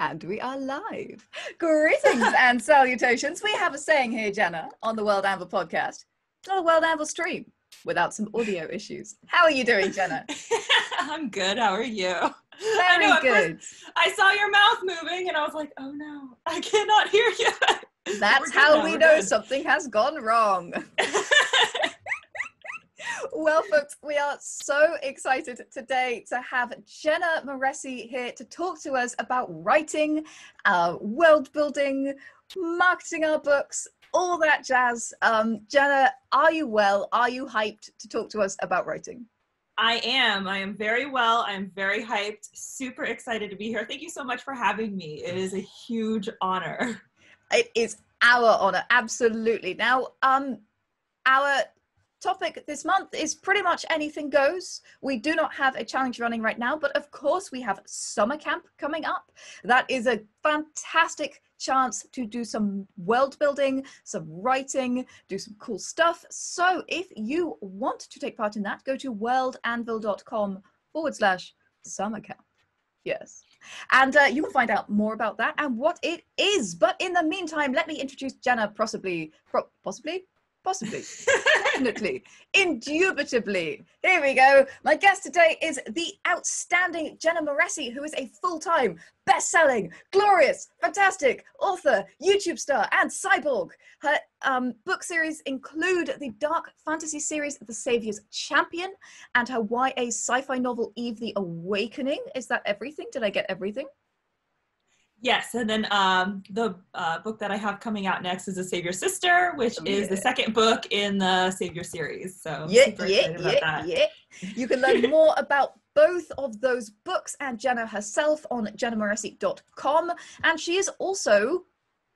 And we are live. Greetings and salutations. We have a saying here, Jenna, on the World Anvil podcast. It's not a World Anvil stream without some audio issues. How are you doing, Jenna? I'm good. How are you? Very know, good. I saw your mouth moving and I was like, oh no, I cannot hear you. That's how now, we know good. something has gone wrong. Well, folks, we are so excited today to have Jenna Moreci here to talk to us about writing, uh, world building, marketing our books, all that jazz. Um, Jenna, are you well? Are you hyped to talk to us about writing? I am. I am very well. I am very hyped. Super excited to be here. Thank you so much for having me. It is a huge honor. It is our honor, absolutely. Now, um, our topic this month is pretty much anything goes. We do not have a challenge running right now, but of course, we have summer camp coming up. That is a fantastic chance to do some world building, some writing, do some cool stuff. So, if you want to take part in that, go to worldanvil.com forward slash summer camp. Yes. And uh, you can find out more about that and what it is. But in the meantime, let me introduce Jenna, possibly, possibly, possibly, definitely, indubitably. Here we go. My guest today is the outstanding Jenna Moreci, who is a full-time, best-selling, glorious, fantastic author, YouTube star, and cyborg. Her um, book series include the dark fantasy series The Savior's Champion and her YA sci-fi novel Eve the Awakening. Is that everything? Did I get everything? Yes, and then um, the uh, book that I have coming out next is *A Savior Sister, which Oh, is the second book in the Savior series. So yeah, yeah, yeah, yeah. You can learn more about both of those books and Jenna herself on jennamoreci.com. And she is also,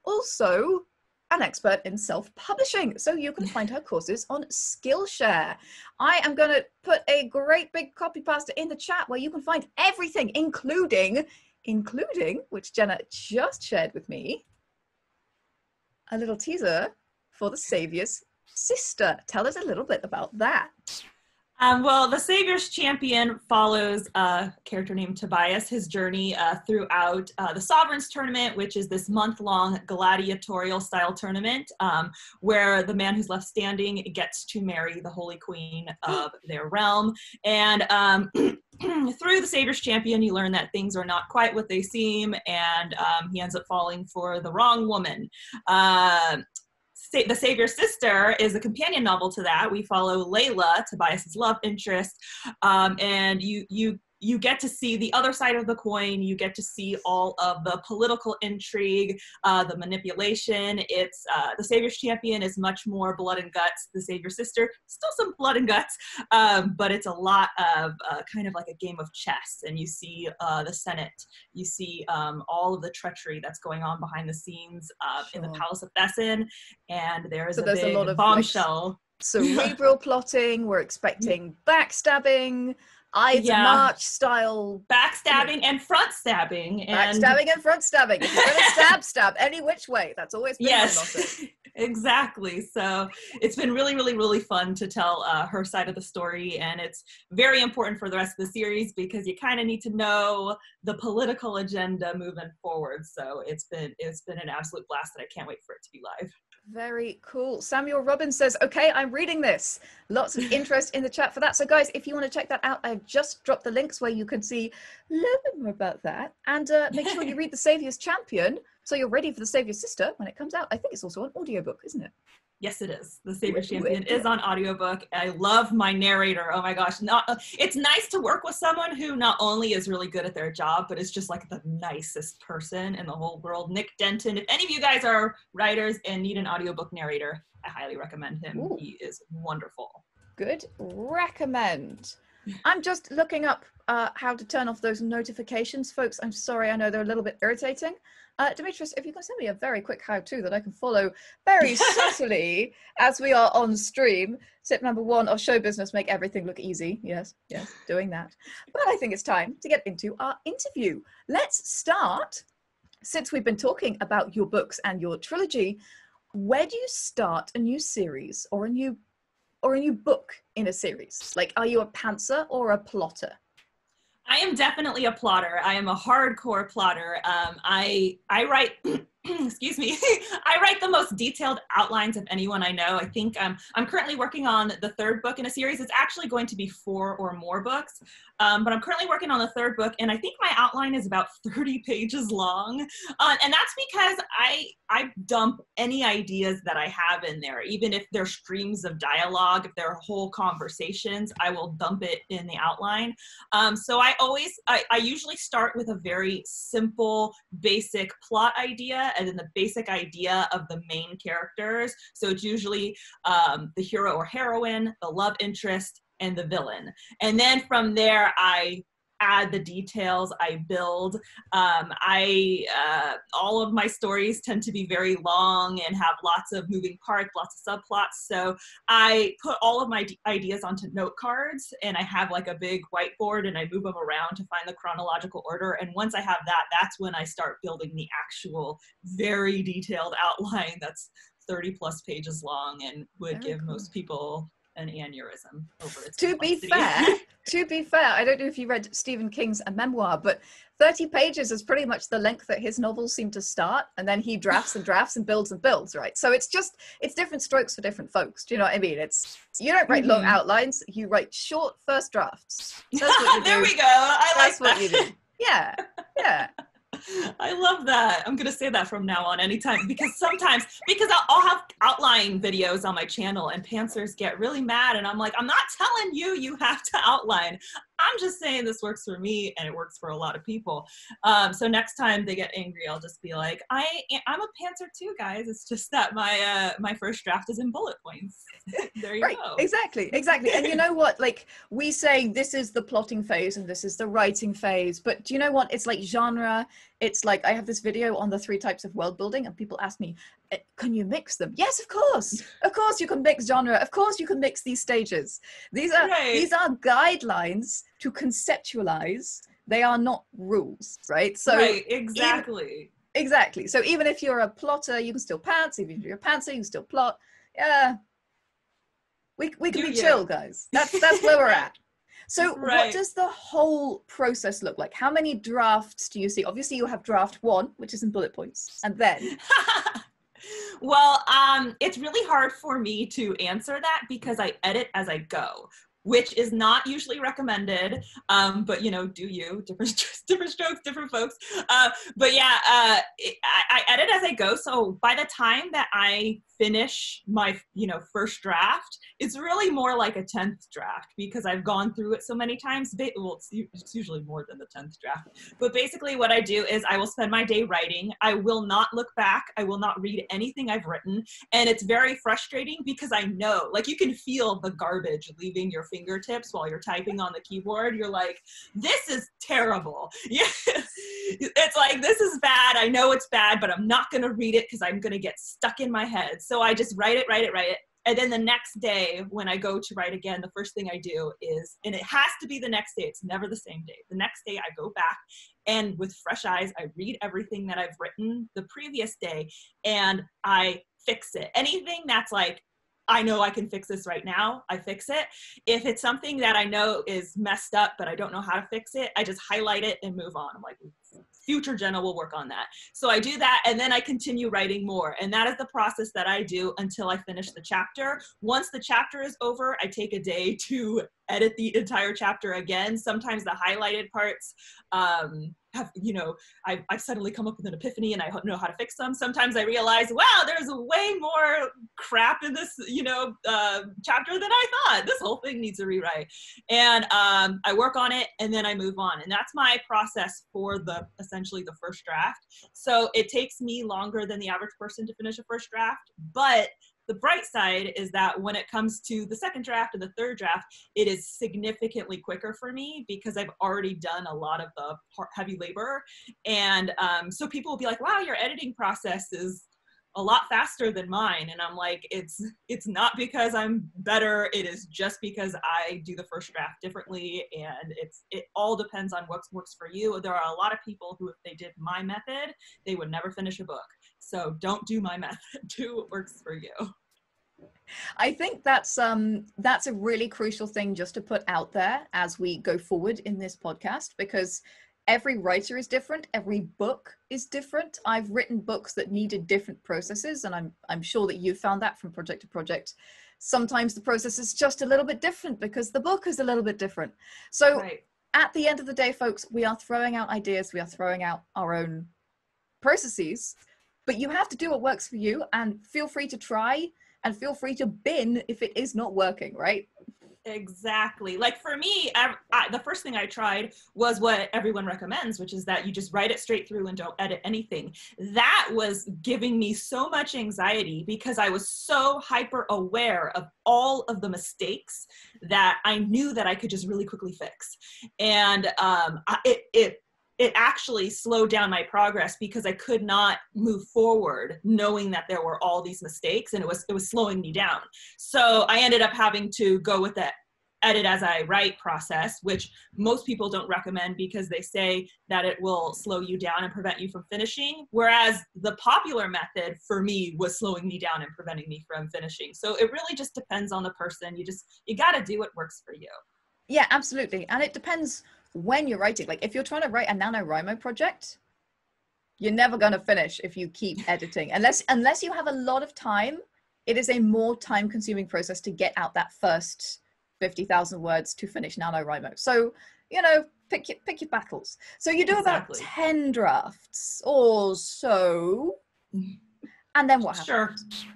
also an expert in self-publishing. So you can find her courses on Skillshare. I am going to put a great big copy pasta in the chat where you can find everything, including, including, which Jenna just shared with me, a little teaser for the Savior's sister. Tell us a little bit about that. Um, well, the Savior's Champion follows a character named Tobias, his journey uh, throughout uh, the Sovereigns Tournament, which is this month long gladiatorial style tournament um, where the man who's left standing gets to marry the Holy Queen of their realm. And um, through the Savior's Champion, you learn that things are not quite what they seem, and um, he ends up falling for the wrong woman. Uh, the Savior's Sister is a companion novel to that. We follow Leila, Tobias's love interest, um, and you you you get to see the other side of the coin. You get to see all of the political intrigue, uh, the manipulation. It's uh, the Savior's Champion is much more blood and guts. The Savior's Sister still some blood and guts, um, but it's a lot of uh, kind of like a game of chess. And you see uh, the Senate, you see um, all of the treachery that's going on behind the scenes uh, in the Palace of Thesson, and there is So a there's a big lot of, like, bombshell. cerebral plotting. We're expecting backstabbing, Ides Yeah. March style backstabbing and front stabbing and backstabbing and front stabbing. If you're gonna stab, stab any which way. That's always been yes exactly so it's been really really really fun to tell uh, her side of the story and it's very important for the rest of the series because you kind of need to know the political agenda moving forward so it's been it's been an absolute blast and i can't wait for it to be live Very cool. Samuel Robbins says, okay, I'm reading this. Lots of interest in the chat for that. So, guys, if you want to check that out, I've just dropped the links where you can see a little bit more about that. And uh, make sure you read The Savior's Champion so you're ready for The Savior's Sister when it comes out. I think it's also an audiobook, isn't it? Yes, it is. The Wait, Champion is on audiobook. I love my narrator. Oh my gosh. Not, uh, it's nice to work with someone who not only is really good at their job, but is just like the nicest person in the whole world. Nick Denton. If any of you guys are writers and need an audiobook narrator, I highly recommend him. Ooh. He is wonderful. Good recommend. I'm just looking up uh, how to turn off those notifications, folks. I'm sorry, I know they're a little bit irritating. Uh, Demetrius, if you can send me a very quick how-to that I can follow very subtly as we are on stream. Tip number one of show business: make everything look easy. Yes, yes, doing that. But I think it's time to get into our interview. Let's start. Since we've been talking about your books and your trilogy, where do you start a new series or a new or a new book in a series? Like, are you a pantser or a plotter? I am definitely a plotter. I am a hardcore plotter. Um, I I write excuse me, I write the most detailed outlines of anyone I know. I think um, I'm currently working on the third book in a series. It's actually going to be four or more books, um, but I'm currently working on the third book, and I think my outline is about 30 pages long. Uh, and that's because I I dump any ideas that I have in there, even if they're streams of dialogue, if they're whole conversations, I will dump it in the outline. Um, so I always I, I usually start with a very simple, basic plot idea and then the basic idea of the main characters. So it's usually um, the hero or heroine, the love interest, and the villain. And then from there, I add the details i build. Um, i uh, all of my stories tend to be very long and have lots of moving parts lots of subplots. So i put all of my d- ideas onto note cards and i have like a big whiteboard and i move them around to find the chronological order. And once i have that that's when i start building the actual very detailed outline that's 30 plus pages long and would very give cool. most people an aneurysm over its to be fair to be fair i don't know if you read stephen king's a memoir but 30 pages is pretty much the length that his novels seem to start and then he drafts and drafts and builds and builds right? So it's just it's different strokes for different folks do you know what i mean? It's you don't write mm-hmm. long outlines you write short first drafts. There we go i that's like what you do. Yeah yeah I love that. I'm gonna say that from now on anytime because sometimes because I'll, I'll, have outline videos on my channel and pantsers get really mad and I'm like, I'm not telling you you have to outline. I'm just saying this works for me and it works for a lot of people. Um, so next time they get angry, I'll just be like, I I'm a pantser too, guys. It's just that my uh, my first draft is in bullet points. there you right, go. Exactly, exactly. and you know what? Like we say, this is the plotting phase and this is the writing phase. But do you know what? It's like genre. It's like I have this video on the three types of world building, and people ask me, Eh, "Can you mix them?" Yes, of course. Of course, you can mix genre. Of course, you can mix these stages. These are right. these are guidelines to conceptualize they are not rules right so right, exactly even, exactly so even if you're a plotter you can still pants even if you're a pantser you can still plot yeah we, we can Do be you? chill guys that's that's where we're at so right. what does the whole process look like how many drafts do you see obviously you have draft one which is in bullet points and then well um, it's really hard for me to answer that because i edit as i go which is not usually recommended. Um, but you know, do you different different strokes, different folks. Uh, but yeah, uh, I, I edit as I go. So by the time that I finish my you know first draft it's really more like a 10th draft because i've gone through it so many times. Well it's usually more than the 10th draft. But basically what i do is i will spend my day writing. I will not look back. I will not read anything i've written. And it's very frustrating because i know like you can feel the garbage leaving your fingertips while you're typing on the keyboard. You're like this is terrible. Yeah. It's like this is bad. I know it's bad but i'm not going to read it because i'm going to get stuck in my head. So I just write it, write it, write it. And then the next day, when I go to write again, the first thing I do is, and it has to be the next day, it's never the same day. The next day, I go back and with fresh eyes, I read everything that I've written the previous day and I fix it. Anything that's like, I know I can fix this right now, I fix it. If it's something that I know is messed up, but I don't know how to fix it, I just highlight it and move on. I'm like, future Jenna will work on that. So I do that and then I continue writing more. And that is the process that I do until I finish the chapter. Once the chapter is over, I take a day to edit the entire chapter again. Sometimes the highlighted parts um, have, you know, I've, I've suddenly come up with an epiphany and I know how to fix them. Sometimes I realize, wow, there's way more crap in this, you know, uh, chapter than I thought. This whole thing needs a rewrite. And um, I work on it and then I move on. And that's my process for the essentially the first draft. So it takes me longer than the average person to finish a first draft, but the bright side is that when it comes to the second draft and the third draft, it is significantly quicker for me because I've already done a lot of the heavy labor. And um, so people will be like, wow, your editing process is a lot faster than mine. And i'm like it's it's not because i'm better. It is just because i do the first draft differently. And it's it all depends on what works for you. There are a lot of people who if they did my method they would never finish a book so don't do my method. Do what works for you. I think that's um that's a really crucial thing just to put out there as we go forward in this podcast because every writer is different, every book is different. I've written books that needed different processes and I'm I'm sure that you found that from project to project. Sometimes the process is just a little bit different because the book is a little bit different. So right. at the end of the day folks, we are throwing out ideas, we are throwing out our own processes, but you have to do what works for you and feel free to try and feel free to bin if it is not working, right? Exactly. Like for me, I, I, the first thing I tried was what everyone recommends, which is that you just write it straight through and don't edit anything. That was giving me so much anxiety because I was so hyper aware of all of the mistakes that I knew that I could just really quickly fix. And um, it, it it actually slowed down my progress because I could not move forward knowing that there were all these mistakes and it was it was slowing me down. So I ended up having to go with the edit as I write process, which most people don't recommend because they say that it will slow you down and prevent you from finishing. Whereas the popular method for me was slowing me down and preventing me from finishing. So it really just depends on the person. You just you got to do what works for you. Yeah, absolutely. And it depends when you're writing, like if you're trying to write a NaNoWriMo project, you're never going to finish if you keep editing. Unless unless you have a lot of time, it is a more time consuming process to get out that first 50,000 words to finish NaNoWriMo. So, you know, pick your, pick your battles. So you do exactly. about 10 drafts or so. And then what happens? Sure.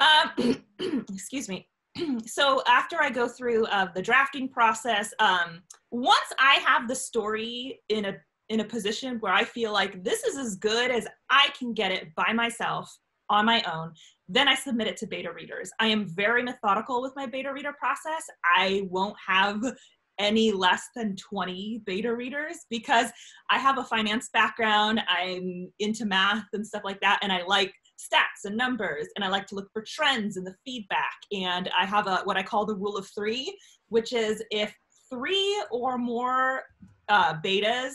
Um, excuse me. so after I go through uh, the drafting process, um, once I have the story in a in a position where I feel like this is as good as I can get it by myself on my own, then I submit it to beta readers. I am very methodical with my beta reader process. I won't have any less than 20 beta readers because I have a finance background. I'm into math and stuff like that. And I like stats and numbers and I like to look for trends in the feedback. And I have a what I call the rule of three, which is if three or more uh, betas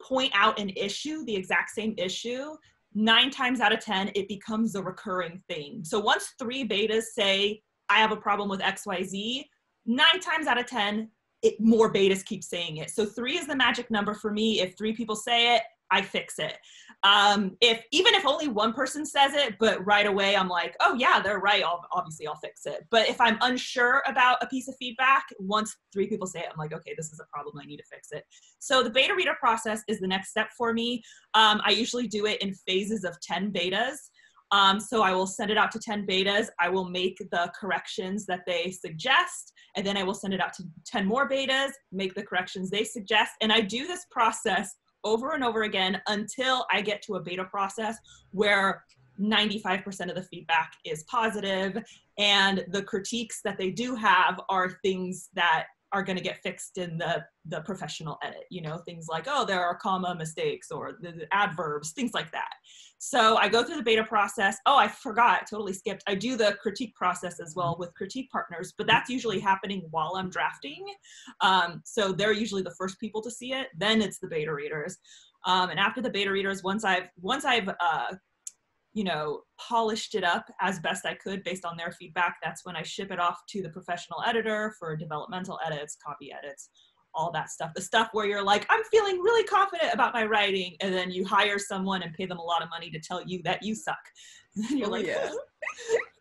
point out an issue, the exact same issue, nine times out of 10, it becomes a recurring thing. So once three betas say, I have a problem with XYZ, nine times out of 10, it, more betas keep saying it. So three is the magic number for me. If three people say it, I fix it. Um, if even if only one person says it, but right away I'm like, oh yeah, they're right. I'll, obviously, I'll fix it. But if I'm unsure about a piece of feedback, once three people say it, I'm like, okay, this is a problem. I need to fix it. So the beta reader process is the next step for me. Um, I usually do it in phases of 10 betas. Um, so I will send it out to 10 betas. I will make the corrections that they suggest, and then I will send it out to 10 more betas, make the corrections they suggest. And I do this process over and over again until I get to a beta process where 95% of the feedback is positive. And the critiques that they do have are things that are going to get fixed in the the professional edit you know things like oh there are comma mistakes or the, the, adverbs things like that. So i go through the beta process. Oh i forgot totally skipped. I do the critique process as well with critique partners but that's usually happening while i'm drafting. Um, so they're usually the first people to see it. Then it's the beta readers. Um, and after the beta readers once i've once i've uh, you know, polished it up as best I could based on their feedback. That's when I ship it off to the professional editor for developmental edits, copy edits, all that stuff. The stuff where you're like, I'm feeling really confident about my writing, and then you hire someone and pay them a lot of money to tell you that you suck. And you're oh, like, yeah.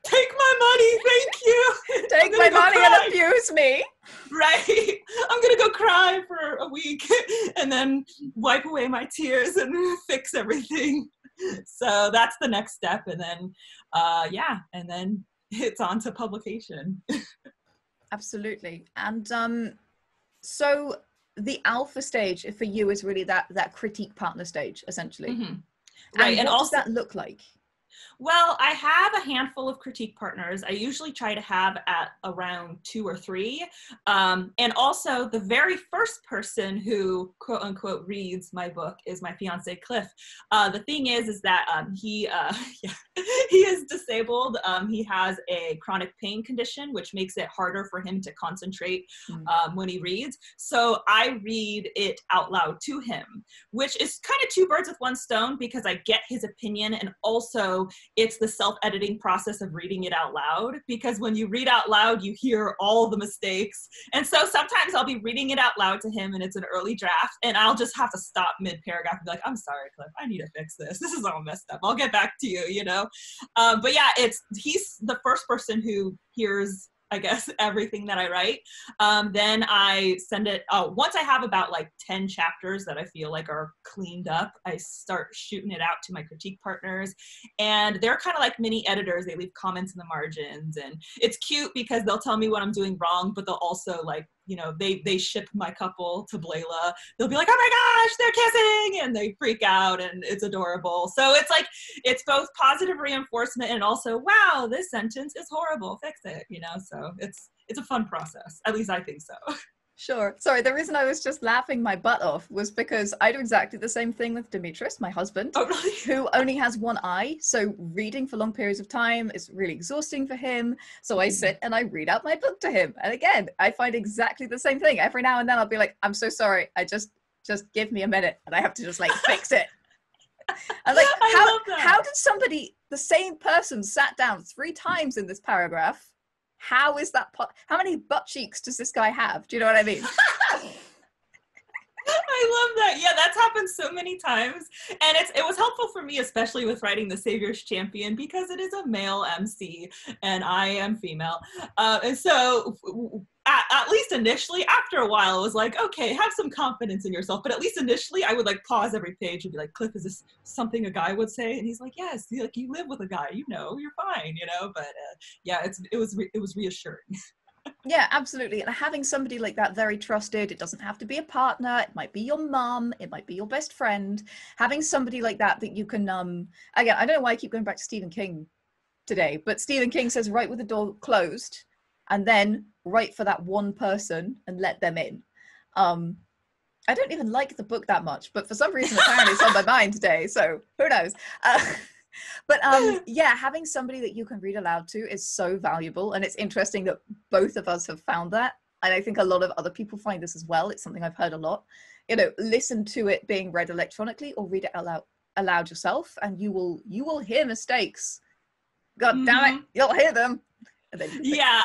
take my money, thank you. Take my money cry. and abuse me. Right. I'm gonna go cry for a week and then wipe away my tears and fix everything. so that's the next step and then uh, yeah and then it's on to publication. Absolutely. And um, so the alpha stage for you is really that that critique partner stage essentially. Mm-hmm. right and, and also that look like well, I have a handful of critique partners. I usually try to have at around two or three. Um, and also, the very first person who quote unquote reads my book is my fiance Cliff. Uh, the thing is, is that um, he uh, yeah, he is disabled. Um, he has a chronic pain condition, which makes it harder for him to concentrate mm. when he reads. So I read it out loud to him, which is kind of two birds with one stone because I get his opinion and also it's the self-editing process of reading it out loud because when you read out loud you hear all the mistakes. And so sometimes i'll be reading it out loud to him and it's an early draft and i'll just have to stop mid-paragraph and be like i'm sorry cliff i need to fix this. This is all messed up. I'll get back to you you know? Um, but yeah it's he's the first person who hears I guess, everything that I write. Um, then I send it, oh, once I have about like 10 chapters that I feel like are cleaned up, I start shooting it out to my critique partners. And they're kind of like mini editors. They leave comments in the margins. And it's cute because they'll tell me what I'm doing wrong, but they'll also like you know they they ship my couple to Blayla. They'll be like, "Oh my gosh, they're kissing!" and they freak out, and it's adorable. So it's like it's both positive reinforcement and also, "Wow, this sentence is horrible. Fix it." You know, so it's it's a fun process. At least I think so. Sure. Sorry, the reason I was just laughing my butt off was because I do exactly the same thing with Demetrius, my husband, oh, really? who only has one eye. So reading for long periods of time is really exhausting for him. So I sit and I read out my book to him. And again, I find exactly the same thing. Every now and then I'll be like, I'm so sorry. I just just give me a minute and I have to just like fix it. I'm like, how how did somebody, the same person, sat down three times in this paragraph how is that? Po- how many butt cheeks does this guy have? Do you know what I mean? I love that. Yeah, that's happened so many times. And it's it was helpful for me, especially with writing The Savior's Champion, because it is a male MC and I am female. Uh, and so at, at, least initially, after a while, it was like, okay, have some confidence in yourself. But at least initially, I would like pause every page and be like, Cliff, is this something a guy would say? And he's like, yes, like you live with a guy, you know, you're fine, you know. But uh, yeah, it's it was re- it was reassuring. yeah, absolutely. And having somebody like that very trusted, it doesn't have to be a partner, it might be your mum, it might be your best friend. Having somebody like that that you can um again, I don't know why I keep going back to Stephen King today, but Stephen King says write with the door closed and then write for that one person and let them in. Um I don't even like the book that much, but for some reason apparently it's on my mind today, so who knows. Uh, but um yeah having somebody that you can read aloud to is so valuable and it's interesting that both of us have found that and i think a lot of other people find this as well it's something i've heard a lot you know listen to it being read electronically or read it aloud aloud yourself and you will you will hear mistakes god damn it mm-hmm. you'll hear them yeah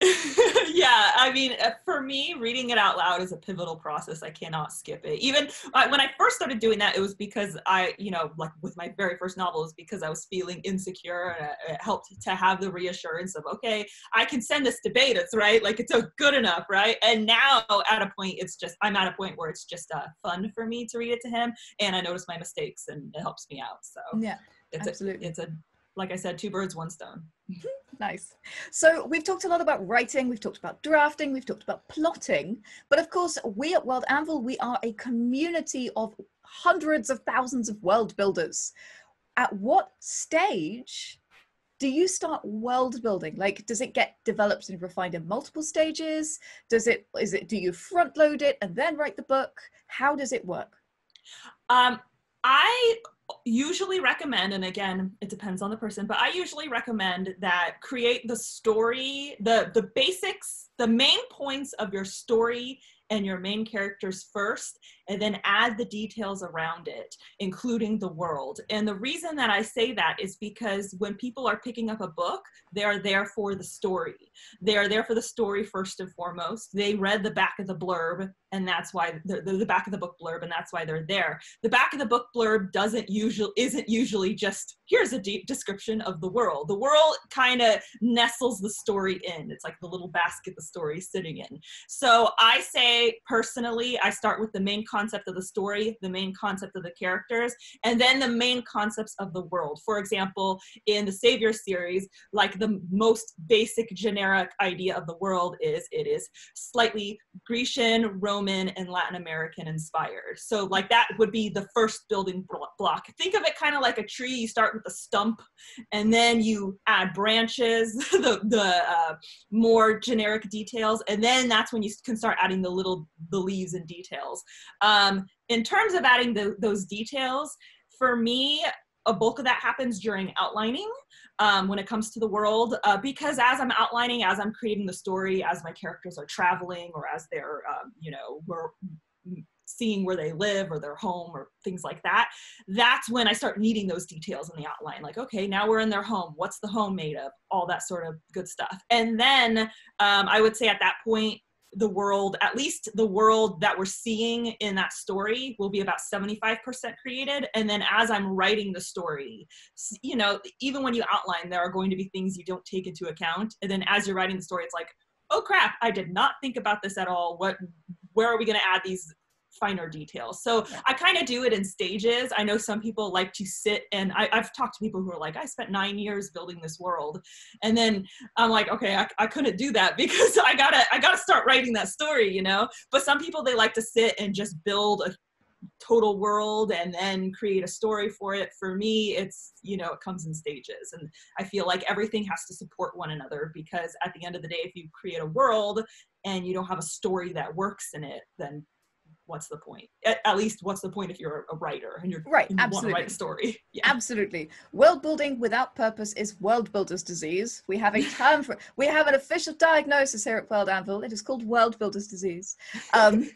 yeah, I mean, uh, for me, reading it out loud is a pivotal process. I cannot skip it. Even uh, when I first started doing that, it was because I, you know, like with my very first novel, is because I was feeling insecure, and it helped to have the reassurance of, okay, I can send this to betas, right? Like it's a good enough, right? And now, at a point, it's just I'm at a point where it's just uh, fun for me to read it to him, and I notice my mistakes, and it helps me out. So yeah, it's absolutely. A, it's a like I said, two birds, one stone. nice. So we've talked a lot about writing, we've talked about drafting, we've talked about plotting, but of course, we at World Anvil, we are a community of hundreds of thousands of world builders. At what stage do you start world building? Like, does it get developed and refined in multiple stages? Does it, is it, do you front load it and then write the book? How does it work? Um, I usually recommend and again it depends on the person but i usually recommend that create the story the the basics the main points of your story and your main characters first and then add the details around it, including the world. And the reason that I say that is because when people are picking up a book, they are there for the story. They are there for the story first and foremost. They read the back of the blurb, and that's why the, the, back of the book blurb, and that's why they're there. The back of the book blurb doesn't usually isn't usually just here's a deep description of the world. The world kind of nestles the story in. It's like the little basket the story is sitting in. So I say personally, I start with the main of the story, the main concept of the characters, and then the main concepts of the world. For example, in the Savior series, like the most basic generic idea of the world is it is slightly Grecian, Roman, and Latin American inspired. So, like that would be the first building block. Think of it kind of like a tree. You start with the stump, and then you add branches, the the uh, more generic details, and then that's when you can start adding the little the leaves and details. Um, in terms of adding the, those details, for me, a bulk of that happens during outlining um, when it comes to the world uh, because as i'm outlining as i'm creating the story as my characters are traveling or as they're um, you know we're seeing where they live or their home or things like that that's when i start needing those details in the outline. Like okay now we're in their home. What's the home made of? All that sort of good stuff. And then um, i would say at that point the world, at least the world that we're seeing in that story, will be about 75% created. And then as I'm writing the story, you know, even when you outline, there are going to be things you don't take into account. And then as you're writing the story, it's like, oh crap, I did not think about this at all. What, where are we going to add these finer details. So yeah. I kind of do it in stages. I know some people like to sit and I, have talked to people who are like, I spent nine years building this world. And then I'm like, okay, I, I couldn't do that because I gotta, I gotta start writing that story, you know? But some people, they like to sit and just build a total world and then create a story for it for me it's you know it comes in stages and i feel like everything has to support one another because at the end of the day if you create a world and you don't have a story that works in it then what's the point? At, at, least, what's the point if you're a writer and you're right? And you absolutely, want to write a story. Yeah. Absolutely. World building without purpose is world builder's disease. We have a term for. We have an official diagnosis here at World Anvil. It is called world builder's disease. Um,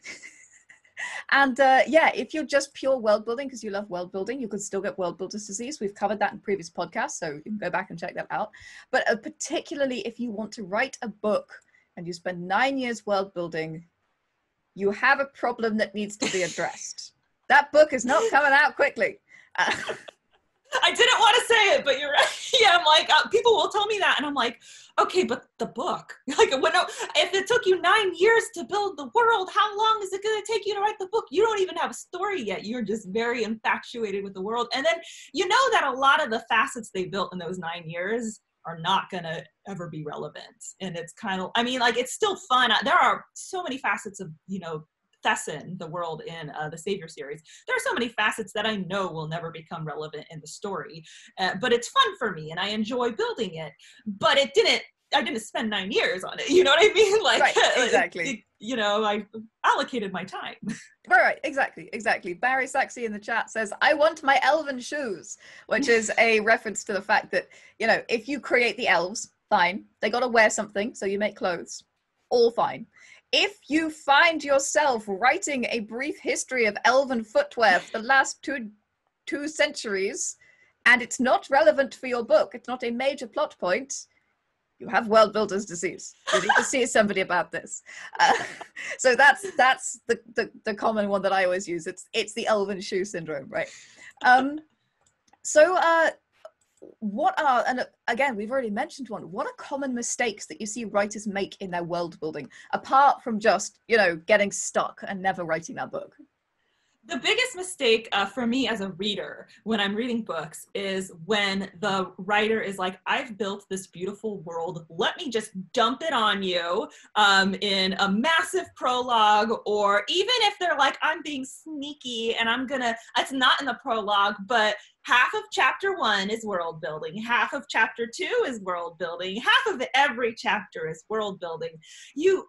and uh, yeah, if you're just pure world building because you love world building, you could still get world builder's disease. We've covered that in previous podcasts, so you can go back and check that out. But uh, particularly if you want to write a book and you spend nine years world building you have a problem that needs to be addressed. that book is not coming out quickly. I didn't want to say it, but you're right. Yeah, I'm like, uh, people will tell me that, and I'm like, okay, but the book, like, when, if it took you nine years to build the world, how long is it going to take you to write the book? You don't even have a story yet. You're just very infatuated with the world, and then you know that a lot of the facets they built in those nine years are not going to ever be relevant and it's kind of i mean like it's still fun there are so many facets of you know Thesson, the world in uh, the Savior series. There are so many facets that I know will never become relevant in the story, uh, but it's fun for me and I enjoy building it. But it didn't I didn't spend nine years on it. You know what I mean? Like right, exactly. It, you know, I allocated my time. Right, right, exactly, exactly. Barry Saxey in the chat says, "I want my elven shoes," which is a reference to the fact that you know, if you create the elves, fine, they got to wear something, so you make clothes, all fine. If you find yourself writing a brief history of elven footwear for the last two two centuries, and it's not relevant for your book, it's not a major plot point, you have world builder's disease. You need to see somebody about this. Uh, so that's that's the, the, the common one that I always use. It's it's the elven shoe syndrome, right? Um, so uh, what are and again we've already mentioned one. What are common mistakes that you see writers make in their world building apart from just you know getting stuck and never writing that book? The biggest mistake uh, for me as a reader when I'm reading books is when the writer is like, I've built this beautiful world. Let me just dump it on you um, in a massive prologue, or even if they're like, I'm being sneaky and I'm gonna, it's not in the prologue, but half of chapter one is world building, half of chapter two is world building, half of every chapter is world building. You,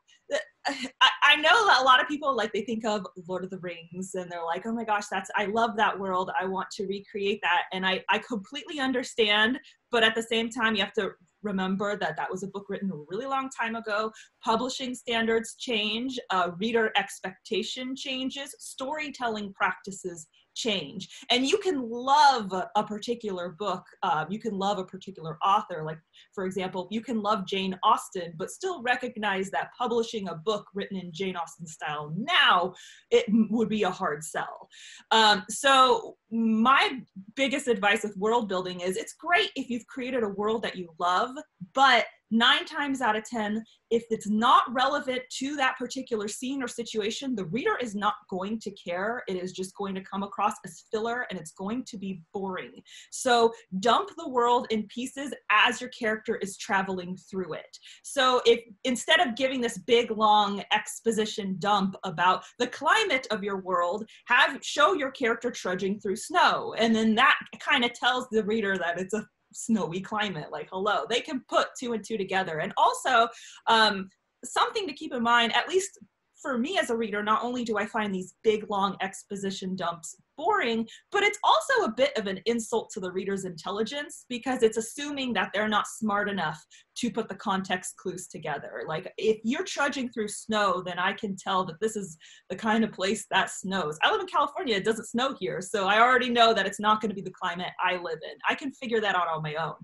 I, know a lot of people like they think of Lord of the Rings and they're like, oh my gosh, that's I love that world. I want to recreate that. And I, I completely understand, but at the same time, you have to remember that that was a book written a really long time ago. Publishing standards change, uh, reader expectation changes, storytelling practices change. And you can love a particular book um, you can love a particular author like for example you can love jane austen but still recognize that publishing a book written in jane austen style now it would be a hard sell. Um, so my biggest advice with world building is it's great if you've created a world that you love but nine times out of 10, if it's not relevant to that particular scene or situation, the reader is not going to care. It is just going to come across as filler and it's going to be boring. So dump the world in pieces as your character is traveling through it. So if instead of giving this big long exposition dump about the climate of your world, have show your character trudging through snow. And then that kind of tells the reader that it's a snowy climate like hello they can put two and two together. And also um, something to keep in mind at least for me as a reader not only do i find these big long exposition dumps boring, but it's also a bit of an insult to the reader's intelligence because it's assuming that they're not smart enough to put the context clues together. Like if you're trudging through snow, then I can tell that this is the kind of place that snows. I live in California, it doesn't snow here, so I already know that it's not going to be the climate I live in. I can figure that out on my own.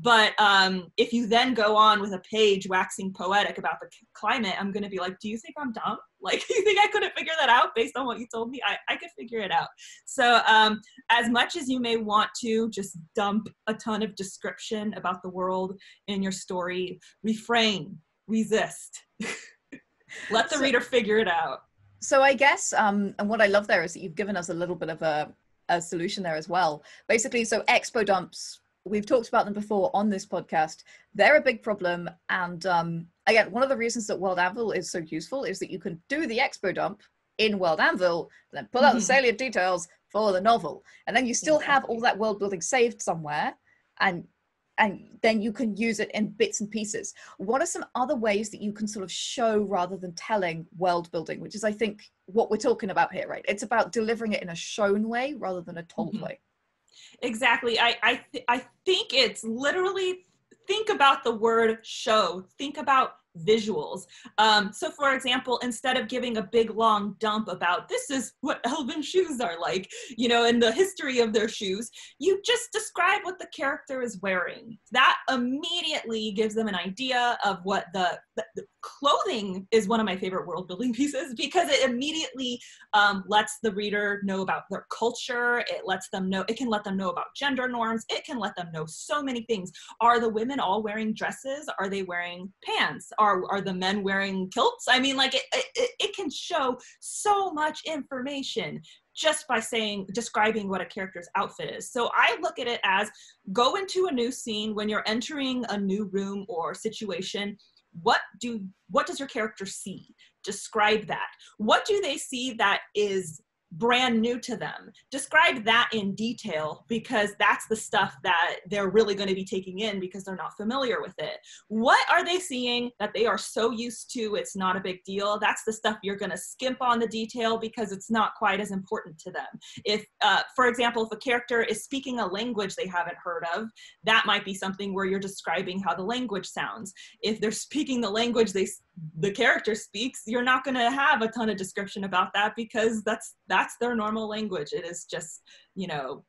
But um, if you then go on with a page waxing poetic about the climate, I'm going to be like, do you think I'm dumb? Like, you think I couldn't figure that out based on what you told me? I, I could figure it out. So, um, as much as you may want to just dump a ton of description about the world in your story, refrain, resist. Let the so, reader figure it out. So, I guess, um, and what I love there is that you've given us a little bit of a, a solution there as well. Basically, so expo dumps we've talked about them before on this podcast. They're a big problem. And um, again, one of the reasons that World Anvil is so useful is that you can do the expo dump in World Anvil, then pull out mm-hmm. the salient details for the novel. And then you still exactly. have all that world building saved somewhere. And and then you can use it in bits and pieces. What are some other ways that you can sort of show rather than telling world building, which is, I think, what we're talking about here, right? It's about delivering it in a shown way rather than a told mm-hmm. way. Exactly. I I, th- I think it's literally think about the word show. Think about visuals. Um, so, for example, instead of giving a big long dump about this is what elven shoes are like, you know, in the history of their shoes, you just describe what the character is wearing. That immediately gives them an idea of what the, the clothing is one of my favorite world building pieces because it immediately um, lets the reader know about their culture. It lets them know, it can let them know about gender norms. It can let them know so many things. Are the women all wearing dresses? Are they wearing pants? are are the men wearing kilts i mean like it, it, it can show so much information just by saying describing what a character's outfit is so i look at it as go into a new scene when you're entering a new room or situation what do what does your character see? Describe that. What do they see that is brand new to them. Describe that in detail because that's the stuff that they're really going to be taking in because they're not familiar with it. What are they seeing that they are so used to it's not a big deal? That's the stuff you're going to skimp on the detail because it's not quite as important to them. If, uh, for example, if a character is speaking a language they haven't heard of, that might be something where you're describing how the language sounds. If they're speaking the language they the mm-hmm. character speaks, you're not going to have a ton of description about that because that's that's their normal language. It is just, you know,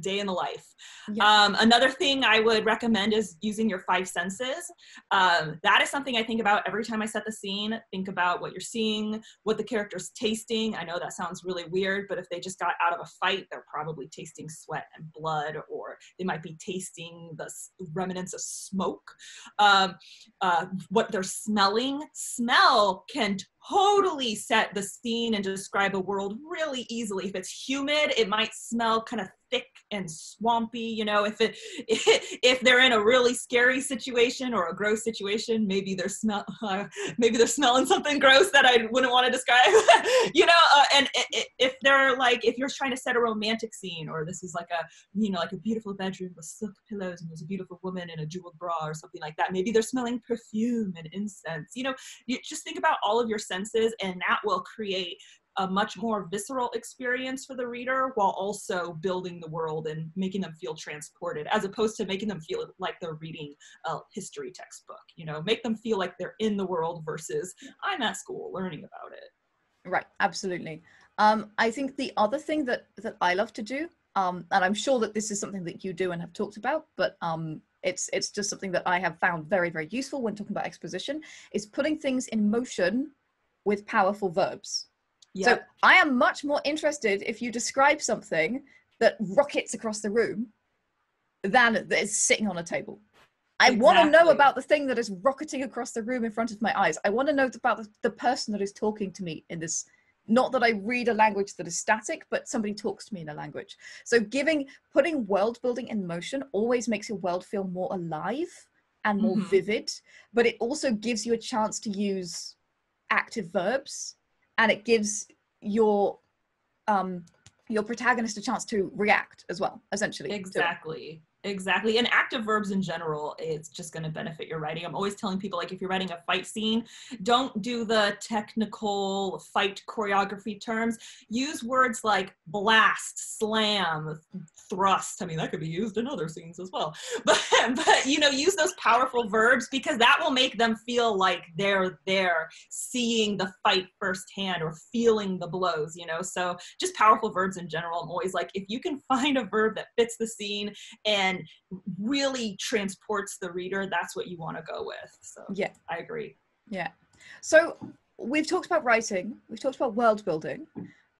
day in the life. Yeah. Um, another thing I would recommend is using your five senses. Um, that is something I think about every time I set the scene. Think about what you're seeing, what the character's tasting. I know that sounds really weird, but if they just got out of a fight, they're probably tasting sweat and blood, or they might be tasting the remnants of smoke. Um, uh, what they're smelling. Smell can totally set the scene and describe a world really easily. If it's humid, it might smell kind of thick and swampy you know if it if they're in a really scary situation or a gross situation maybe they're smell uh, maybe they're smelling something gross that i wouldn't want to describe you know uh, and if they're like if you're trying to set a romantic scene or this is like a you know like a beautiful bedroom with silk pillows and there's a beautiful woman in a jeweled bra or something like that maybe they're smelling perfume and incense you know you just think about all of your senses and that will create a much more visceral experience for the reader while also building the world and making them feel transported as opposed to making them feel like they're reading a history textbook you know? Make them feel like they're in the world versus i'm at school learning about it. Right absolutely. Um, i think the other thing that that i love to do um, and i'm sure that this is something that you do and have talked about but um, it's it's just something that i have found very very useful when talking about exposition is putting things in motion with powerful verbs Yep. So I am much more interested if you describe something that rockets across the room than that is sitting on a table. I exactly. want to know about the thing that is rocketing across the room in front of my eyes. I want to know about the, the person that is talking to me in this. Not that I read a language that is static, but somebody talks to me in a language. So giving, putting world building in motion always makes your world feel more alive and more mm-hmm. vivid, but it also gives you a chance to use active verbs and it gives your um your protagonist a chance to react as well essentially exactly Exactly. And active verbs in general, it's just going to benefit your writing. I'm always telling people, like, if you're writing a fight scene, don't do the technical fight choreography terms. Use words like blast, slam, thrust. I mean, that could be used in other scenes as well. But, but you know, use those powerful verbs because that will make them feel like they're there seeing the fight firsthand or feeling the blows, you know? So just powerful verbs in general. I'm always like, if you can find a verb that fits the scene and really transports the reader, that's what you want to go with. So yeah, I agree. Yeah. So we've talked about writing, we've talked about world building.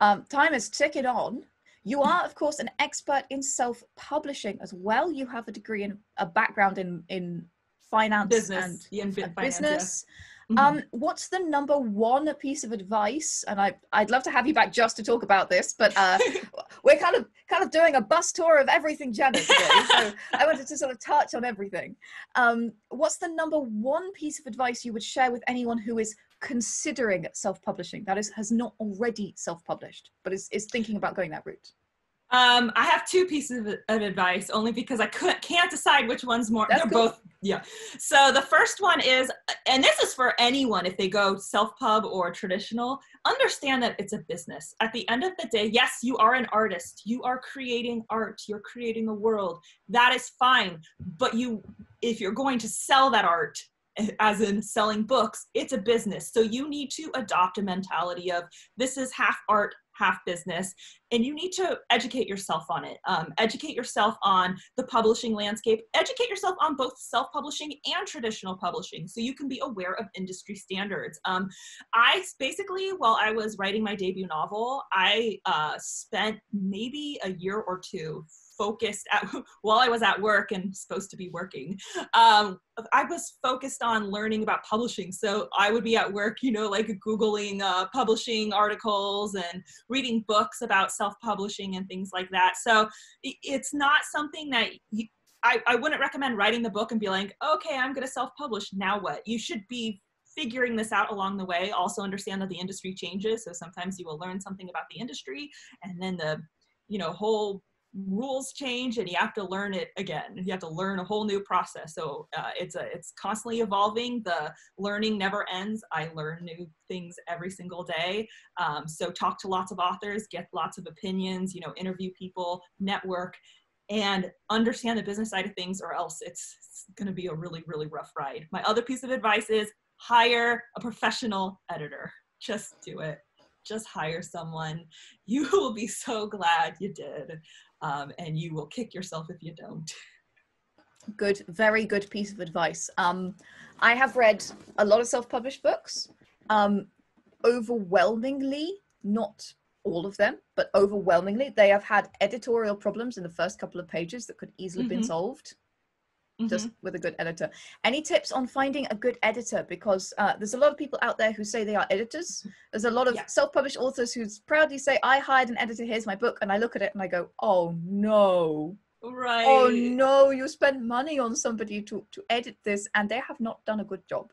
Um, time is ticking on. You are, of course, an expert in self-publishing as well. You have a degree and a background in in finance business. and, yeah, and and finance, business. yeah. Mhm. Um, what's the number one piece of advice? And I, I'd love to have you back just to talk about this, but uh, we're kind of kind of doing a bus tour of everything Janet today. so I wanted to sort of touch on everything. Um, what's the number one piece of advice you would share with anyone who is considering self-publishing? That is, has not already self-published, but is, is thinking about going that route. Um, I have two pieces of, of advice only because I couldn't, can't decide which one's more. That's they're cool. both, yeah. So the first one is, and this is for anyone if they go self pub or traditional, understand that it's a business. At the end of the day, yes, you are an artist. You are creating art. You're creating a world. That is fine. But you, if you're going to sell that art, as in selling books, it's a business. So you need to adopt a mentality of this is half art, half business, and you need to educate yourself on it. Um, educate yourself on the publishing landscape. Educate yourself on both self-publishing and traditional publishing, so you can be aware of industry standards. Um, I basically, while I was writing my debut novel, I uh, spent maybe a year or two focused at while I was at work and supposed to be working. Um, I was focused on learning about publishing. So I would be at work, you know, like Googling uh, publishing articles and reading books about self publishing and things like that. So it's not something that you, I, I wouldn't recommend writing the book and be like, okay, I'm going to self publish. Now what? You should be figuring this out along the way. Also understand that the industry changes. So sometimes you will learn something about the industry and then the, you know, whole rules change and you have to learn it again. You have to learn a whole new process. So uh, it's a it's constantly evolving. The learning never ends. I learn new things every single day. Um, so talk to lots of authors get lots of opinions you know interview people network and understand the business side of things or else it's, it's going to be a really really rough ride. My other piece of advice is hire a professional editor. Just do it. Just hire someone. You will be so glad you did um, and you will kick yourself if you don't. Good, very good piece of advice. Um, I have read a lot of self-published books. Um, overwhelmingly, not all of them, but overwhelmingly, they have had editorial problems in the first couple of pages that could easily have been Mhm. Solved just with a good editor. Any tips on finding a good editor? Because uh, there's a lot of people out there who say they are editors. There's a lot of Yeah. self-published authors who proudly say, "I hired an editor. Here's my book," and I look at it and I go, "Oh no." Right. oh no you spent money on somebody to to edit this and they have not done a good job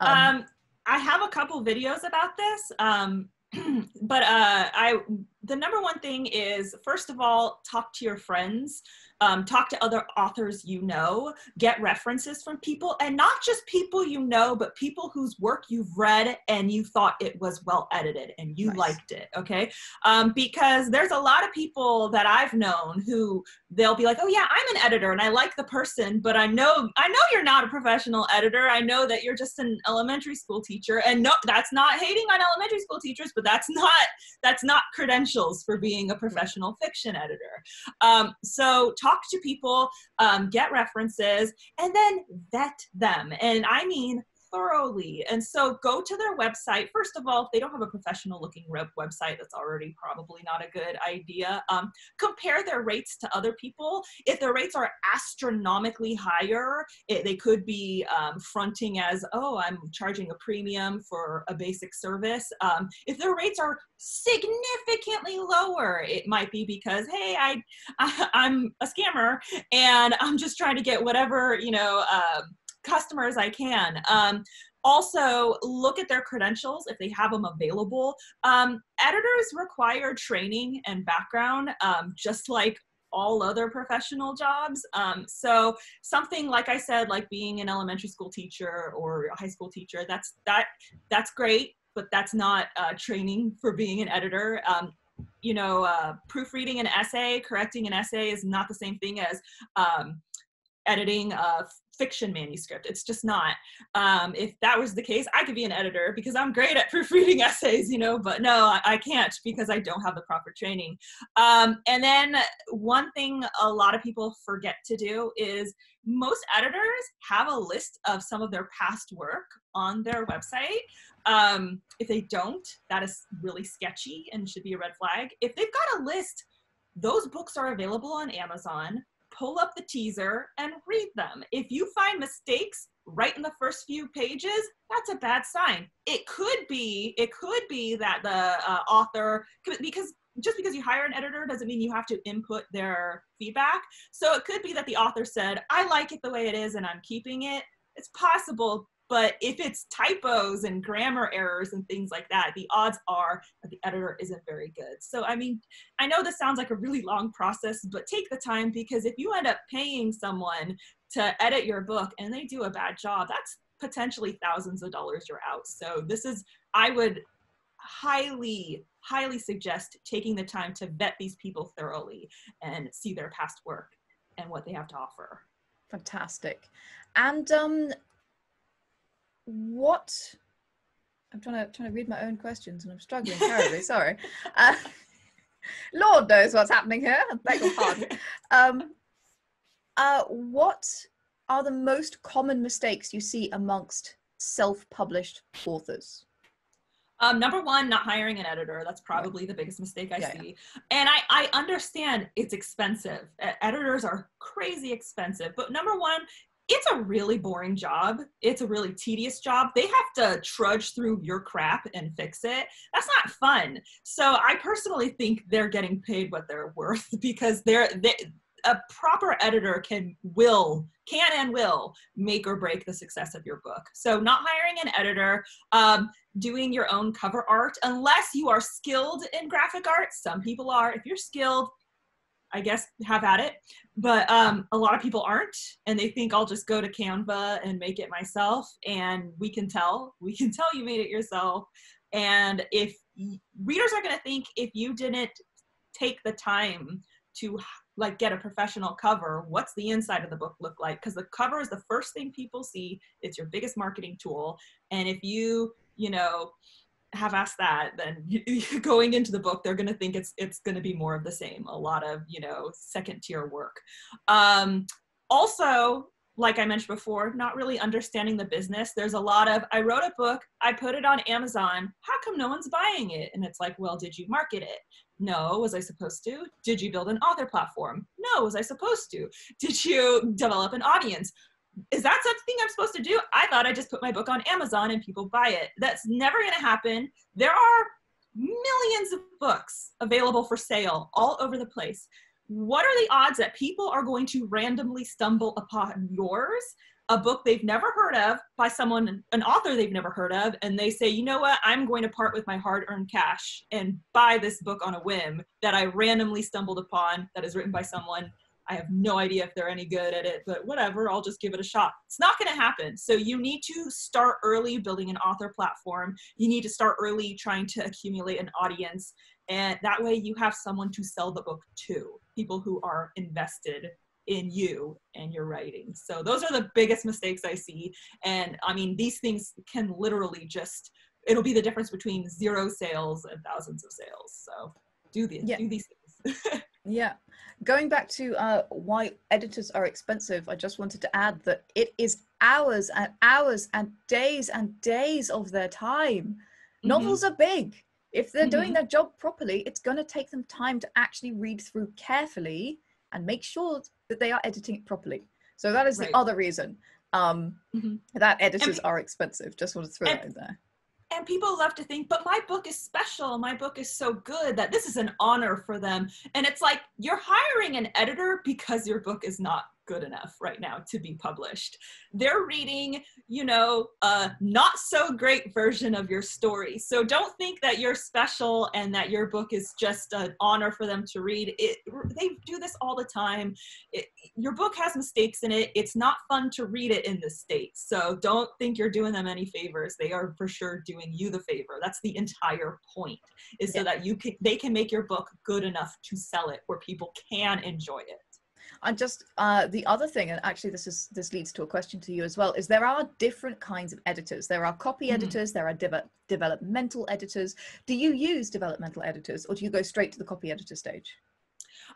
um, Um, I have a couple videos about this. Um, but uh, I the number one thing is first of all talk to your friends um, talk to other authors you know get references from people and not just people you know but people whose work you've read and you thought it was well edited and you Nice. liked it okay? Um, because there's a lot of people that i've known who they'll be like oh yeah i'm an editor and i like the person but i know i know you're not a professional editor. I know that you're just an elementary school teacher. And no that's not hating on elementary school teachers but that's not that's not for being a professional fiction editor. Um, so talk to people um, get references and then vet them. And i mean thoroughly. And so go to their website. First of all if they don't have a professional looking web website that's already probably not a good idea. Um, compare their rates to other people. If their rates are astronomically higher it, they could be um, fronting as oh i'm charging a premium for a basic service. Um, if their rates are significantly lower it might be because hey i, I i'm a scammer and i'm just trying to get whatever you know um, customers i can um, also look at their credentials if they have them available um, editors require training and background um, just like all other professional jobs. Um, so something like I said, like being an elementary school teacher or a high school teacher, that's that that's great, but that's not uh, training for being an editor. Um, you know, uh, proofreading an essay, correcting an essay is not the same thing as um, editing a fiction manuscript. It's just not. Um, if that was the case, I could be an editor because I'm great at proofreading essays, you know, but no, I, I can't because I don't have the proper training. Um, and then one thing a lot of people forget to do is most editors have a list of some of their past work on their website. Um, if they don't, that is really sketchy and should be a red flag. If they've got a list, those books are available on Amazon pull up the teaser and read them. If you find mistakes right in the first few pages, that's a bad sign. It could be, it could be that the uh, author, because just because you hire an editor doesn't mean you have to input their feedback. So it could be that the author said, I like it the way it is and I'm keeping it. It's possible but if it's typos and grammar errors and things like that, the odds are that the editor isn't very good. So, I mean, I know this sounds like a really long process, but take the time because if you end up paying someone to edit your book and they do a bad job, that's potentially thousands of dollars you're out. So, this is, I would highly, highly suggest taking the time to vet these people thoroughly and see their past work and what they have to offer. Fantastic. And um, what I'm trying to trying to read my own questions and I'm struggling terribly. Sorry. Uh, Lord knows what's happening here. I beg your pardon. Um, uh, what are the most common mistakes you see amongst self-published authors? Um, number one, not hiring an editor. That's probably the biggest mistake I yeah, see. Yeah. And I, I understand it's expensive. Editors are crazy expensive. But number one, it's a really boring job. It's a really tedious job. They have to trudge through your crap and fix it. That's not fun. So I personally think they're getting paid what they're worth because they're they, a proper editor can will can and will make or break the success of your book. So not hiring an editor, um, doing your own cover art, unless you are skilled in graphic art. Some people are. If you're skilled, I guess have at it. But um, a lot of people aren't, and they think I'll just go to Canva and make it myself. And we can tell, we can tell you made it yourself. And if readers are going to think if you didn't take the time to like get a professional cover, what's the inside of the book look like? Because the cover is the first thing people see. It's your biggest marketing tool. And if you, you know, have asked that, then going into the book, they're going to think it's it's going to be more of the same. A lot of you know second tier work. Um, also, like I mentioned before, not really understanding the business. There's a lot of I wrote a book, I put it on Amazon. How come no one's buying it? And it's like, well, did you market it? No, was I supposed to? Did you build an author platform? No, was I supposed to? Did you develop an audience? Is that something I'm supposed to do? I thought I just put my book on Amazon and people buy it. That's never going to happen. There are millions of books available for sale all over the place. What are the odds that people are going to randomly stumble upon yours, a book they've never heard of by someone, an author they've never heard of, and they say, you know what, I'm going to part with my hard earned cash and buy this book on a whim that I randomly stumbled upon that is written by someone I have no idea if they're any good at it, but whatever, I'll just give it a shot. It's not going to happen. So you need to start early building an author platform. You need to start early trying to accumulate an audience. And that way you have someone to sell the book to, people who are invested in you and your writing. So those are the biggest mistakes I see. And I mean, these things can literally just, it'll be the difference between zero sales and thousands of sales. So do, the, yeah. do these things. Yeah. Going back to uh, why editors are expensive, I just wanted to add that it is hours and hours and days and days of their time. Mm-hmm. Novels are big. If they're mm-hmm. doing their job properly, it's going to take them time to actually read through carefully and make sure that they are editing it properly. So that is right. the other reason um, mm-hmm. that editors and, are expensive. Just want to throw and, that in there and people love to think but my book is special. My book is so good that this is an honor for them. And it's like you're hiring an editor because your book is not good enough right now to be published. They're reading, you know, a not so great version of your story. So don't think that you're special and that your book is just an honor for them to read. It, they do this all the time. It, your book has mistakes in it. It's not fun to read it in this state. So don't think you're doing them any favors. They are for sure doing you the favor. That's the entire point is so that you can they can make your book good enough to sell it where people can enjoy it and just uh, the other thing and actually this is this leads to a question to you as well is there are different kinds of editors. There are copy mm-hmm. editors there are de- developmental editors. Do you use developmental editors or do you go straight to the copy editor stage?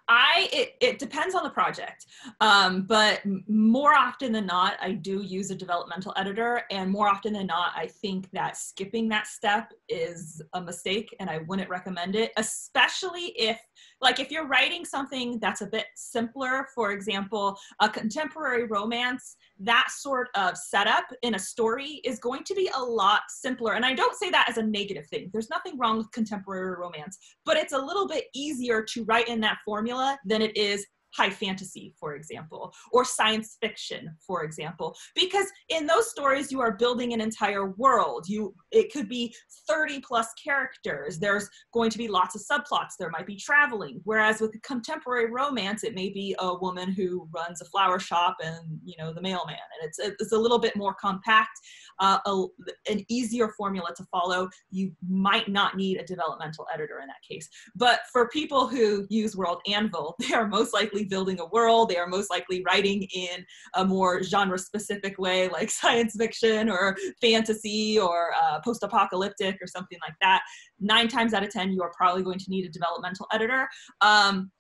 I it, it depends on the project, um, but more often than not, I do use a developmental editor, and more often than not, I think that skipping that step is a mistake, and I wouldn't recommend it, especially if like if you're writing something that's a bit simpler, for example, a contemporary romance, that sort of setup in a story is going to be a lot simpler. And I don't say that as a negative thing. There's nothing wrong with contemporary romance, but it's a little bit easier to write in that formula than it is high fantasy, for example, or science fiction, for example, because in those stories you are building an entire world. You it could be 30 plus characters. There's going to be lots of subplots. There might be traveling. Whereas with contemporary romance, it may be a woman who runs a flower shop and you know the mailman, and it's it's a little bit more compact, uh, a, an easier formula to follow. You might not need a developmental editor in that case, but for people who use World Anvil, they are most likely building a world. They are most likely writing in a more genre specific way, like science fiction or fantasy or uh, post apocalyptic or something like that. Nine times out of 10, you are probably going to need a developmental editor. Um,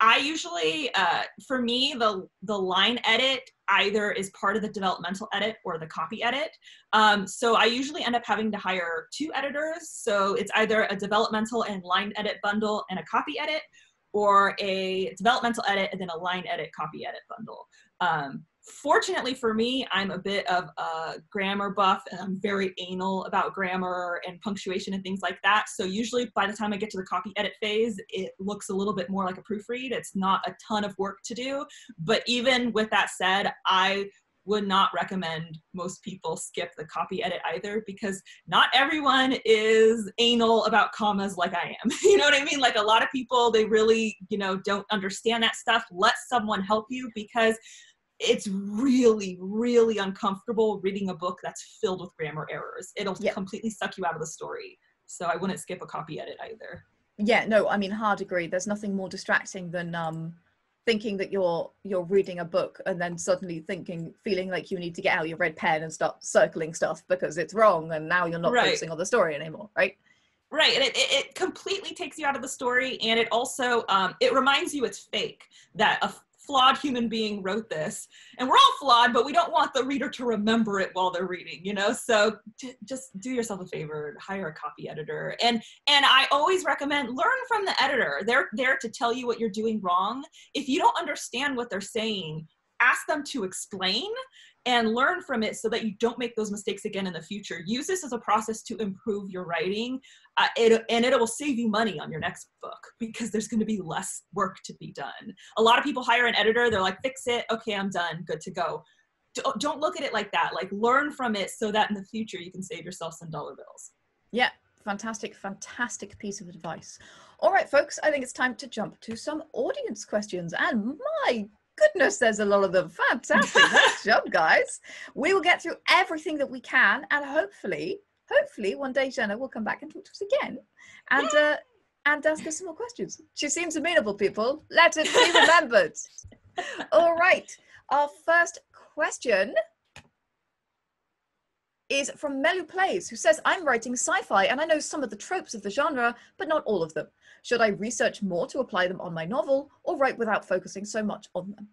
I usually, uh, for me, the the line edit either is part of the developmental edit or the copy edit. Um, so I usually end up having to hire two editors. So it's either a developmental and line edit bundle and a copy edit, or a developmental edit and then a line edit copy edit bundle. Um, fortunately for me, I'm a bit of a grammar buff and I'm very anal about grammar and punctuation and things like that. So usually by the time I get to the copy edit phase, it looks a little bit more like a proofread. It's not a ton of work to do. But even with that said, I would not recommend most people skip the copy edit either because not everyone is anal about commas like I am. you know what I mean? Like a lot of people, they really, you know, don't understand that stuff. Let someone help you because it's really, really uncomfortable reading a book that's filled with grammar errors. It'll yeah. completely suck you out of the story. So I wouldn't skip a copy edit either. Yeah, no, I mean hard agree. There's nothing more distracting than um thinking that you're you're reading a book and then suddenly thinking feeling like you need to get out your red pen and start circling stuff because it's wrong and now you're not right. focusing on the story anymore right right and it, it completely takes you out of the story and it also um, it reminds you it's fake that a flawed human being wrote this. And we're all flawed but we don't want the reader to remember it while they're reading you know? So t- just do yourself a favor hire a copy editor. And and i always recommend learn from the editor. They're there to tell you what you're doing wrong. If you don't understand what they're saying ask them to explain and learn from it so that you don't make those mistakes again in the future. Use this as a process to improve your writing, uh, it, and it will save you money on your next book because there's going to be less work to be done. A lot of people hire an editor, they're like, fix it, okay, I'm done, good to go. Don't, don't look at it like that. Like, learn from it so that in the future you can save yourself some dollar bills. Yeah, fantastic, fantastic piece of advice. All right, folks, I think it's time to jump to some audience questions. And my goodness, there's a lot of them. Fantastic. nice job, guys. We will get through everything that we can, and hopefully, hopefully, one day Jenna will come back and talk to us again, and uh, and ask us some more questions. She seems amenable, people. Let it be remembered. All right. Our first question is from Melu Plays, who says, I'm writing sci fi and I know some of the tropes of the genre, but not all of them. Should I research more to apply them on my novel or write without focusing so much on them?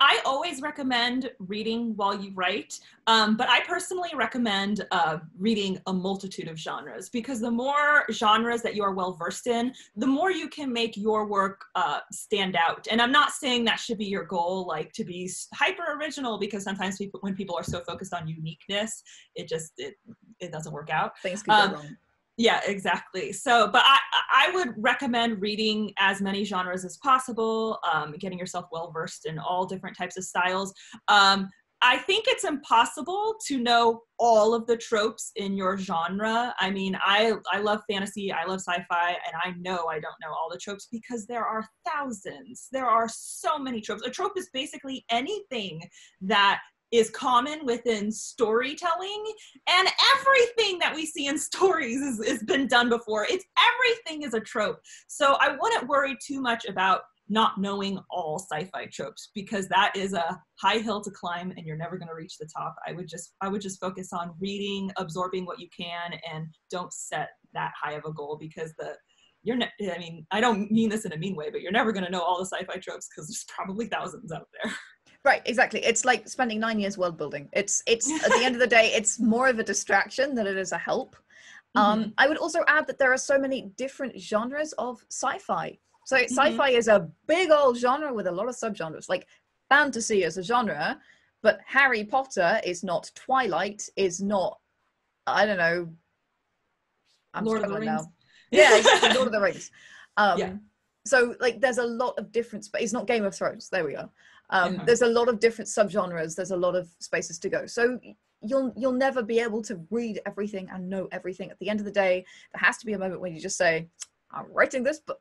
I always recommend reading while you write, um, but I personally recommend uh, reading a multitude of genres because the more genres that you are well versed in, the more you can make your work uh, stand out. And I'm not saying that should be your goal, like to be hyper original, because sometimes people, when people are so focused on uniqueness, it just it, it doesn't work out. Things can um, go wrong Yeah, exactly. So, but I, I would recommend reading as many genres as possible, um, getting yourself well versed in all different types of styles. Um, I think it's impossible to know all of the tropes in your genre. I mean, I I love fantasy, I love sci-fi, and I know I don't know all the tropes because there are thousands. There are so many tropes. A trope is basically anything that is common within storytelling and everything that we see in stories has, been done before. It's everything is a trope. So i wouldn't worry too much about not knowing all sci-fi tropes because that is a high hill to climb and you're never going to reach the top. I would just i would just focus on reading absorbing what you can and don't set that high of a goal because the you're ne- i mean i don't mean this in a mean way but you're never going to know all the sci-fi tropes because there's probably thousands out there Right, exactly. It's like spending nine years world building. It's it's at the end of the day, it's more of a distraction than it is a help. Um, Mhm. I would also add that there are so many different genres of sci-fi. So Mm-hmm. sci-fi is a big old genre with a lot of subgenres. Like fantasy is a genre, but Harry Potter is not. Twilight is not. I don't know. I'm Lord of the struggling Rings. now. Yeah, exactly. Lord of the Rings. Um, Yeah. So like, there's a lot of difference, but It's not Game of Thrones. There we go. Um, Uh-huh. There's a lot of different subgenres. There's a lot of spaces to go. So you'll you'll never be able to read everything and know everything. At the end of the day, there has to be a moment when you just say, "I'm writing this book."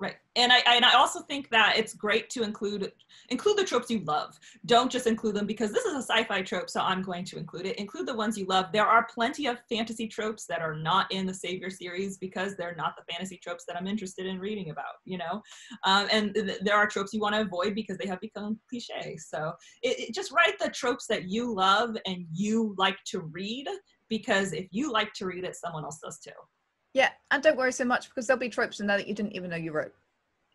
Right. And I and I also think that it's great to include include the tropes you love. Don't just include them because this is a sci-fi trope, so I'm going to include it. Include the ones you love. There are plenty of fantasy tropes that are not in the Savior series because they're not the fantasy tropes that I'm interested in reading about, you know? Um, and th- there are tropes you want to avoid because they have become cliche. So it, it- just write the tropes that you love and you like to read because if you like to read it, someone else does too. Yeah, and don't worry so much because there'll be tropes in there that you didn't even know you wrote.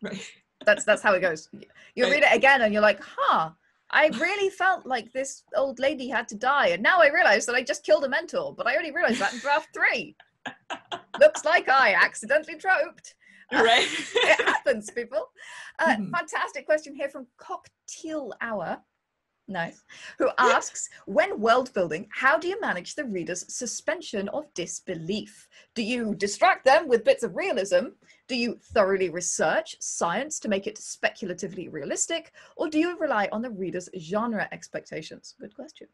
Right. That's that's how it goes. You read it again and you're like, "Huh." I really felt like this old lady had to die, and now I realize that I just killed a mentor, but I only realized that in draft three. Looks like I accidentally troped. Right. it happens, people. Uh, Mhm. Fantastic question here from Cocktail Hour. Nice. Who asks, when world building, how do you manage the reader's suspension of disbelief? Do you distract them with bits of realism? Do you thoroughly research science to make it speculatively realistic? Or do you rely on the reader's genre expectations? Good question.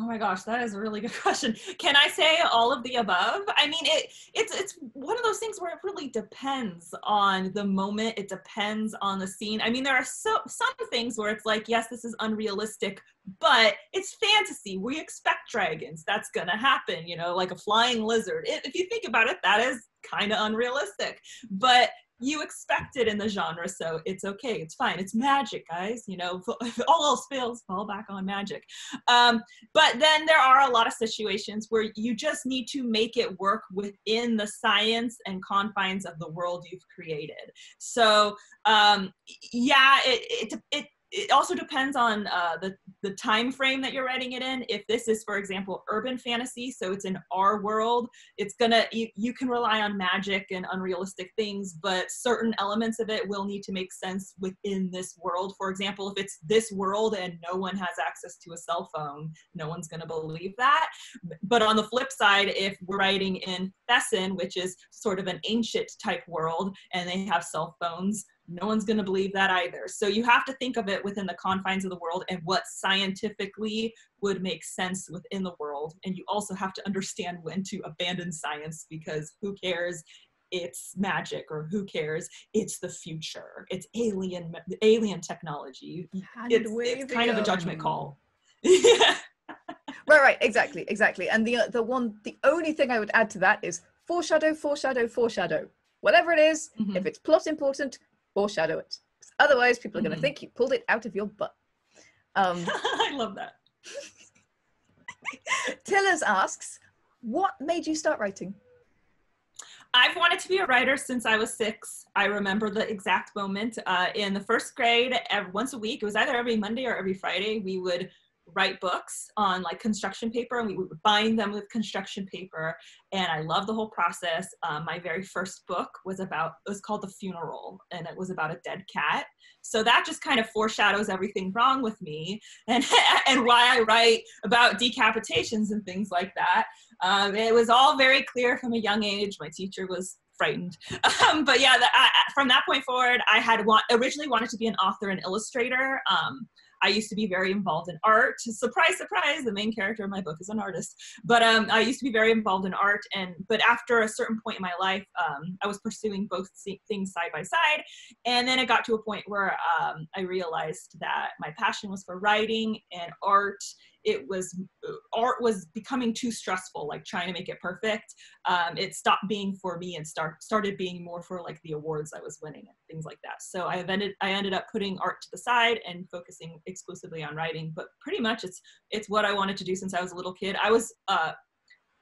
Oh my gosh, that is a really good question. Can I say all of the above? I mean, it it's it's one of those things where it really depends on the moment. It depends on the scene. I mean, there are so some things where it's like, yes, this is unrealistic, but it's fantasy. We expect dragons. That's gonna happen. You know, like a flying lizard. If if you think about it, that is kind of unrealistic. But you expect it in the genre, so it's okay. It's fine. It's magic, guys. You know, if all else fails, fall back on magic. Um, but then there are a lot of situations where you just need to make it work within the science and confines of the world you've created. So um, yeah, it, it, it, it also depends on uh, the, the time frame that you're writing it in. If this is, for example, urban fantasy, so it's in our world, it's gonna, you, you can rely on magic and unrealistic things, but certain elements of it will need to make sense within this world. For example, if it's this world and no one has access to a cell phone, no one's gonna believe that. But on the flip side, if we're writing in Thessen, which is sort of an ancient type world, and they have cell phones, no one's going to believe that either. So you have to think of it within the confines of the world and what scientifically would make sense within the world. And you also have to understand when to abandon science because who cares? It's magic, or who cares? It's the future. It's alien, alien technology. It's, it's kind of a judgment call. yeah. Right, right, exactly, exactly. And the the one, the only thing I would add to that is foreshadow, foreshadow, foreshadow. Whatever it is, Mhm. if it's plot important, foreshadow it. Otherwise, people are going to Mhm. think you pulled it out of your butt. Um, I love that. Tillers asks, what made you start writing? I've wanted to be a writer since I was six. I remember the exact moment uh, in the first grade. Every, once a week, it was either every Monday or every Friday. We would write books on like construction paper, and we would bind them with construction paper. And I love the whole process. Um, my very first book was about it was called The Funeral, and it was about a dead cat. So that just kind of foreshadows everything wrong with me, and and why I write about decapitations and things like that. Um, it was all very clear from a young age. My teacher was frightened. Um, but yeah, the, I, from that point forward, I had want, originally wanted to be an author and illustrator. Um, I used to be very involved in art. Surprise, surprise, the main character of my book is an artist. But um, I used to be very involved in art. And but after a certain point in my life, um, I was pursuing both things side by side. And then it got to a point where um, I realized that my passion was for writing and art it was art was becoming too stressful like trying to make it perfect. Um, it stopped being for me and start started being more for like the awards i was winning and things like that. So i ended i ended up putting art to the side and focusing exclusively on writing but pretty much it's it's what i wanted to do since i was a little kid. I was uh,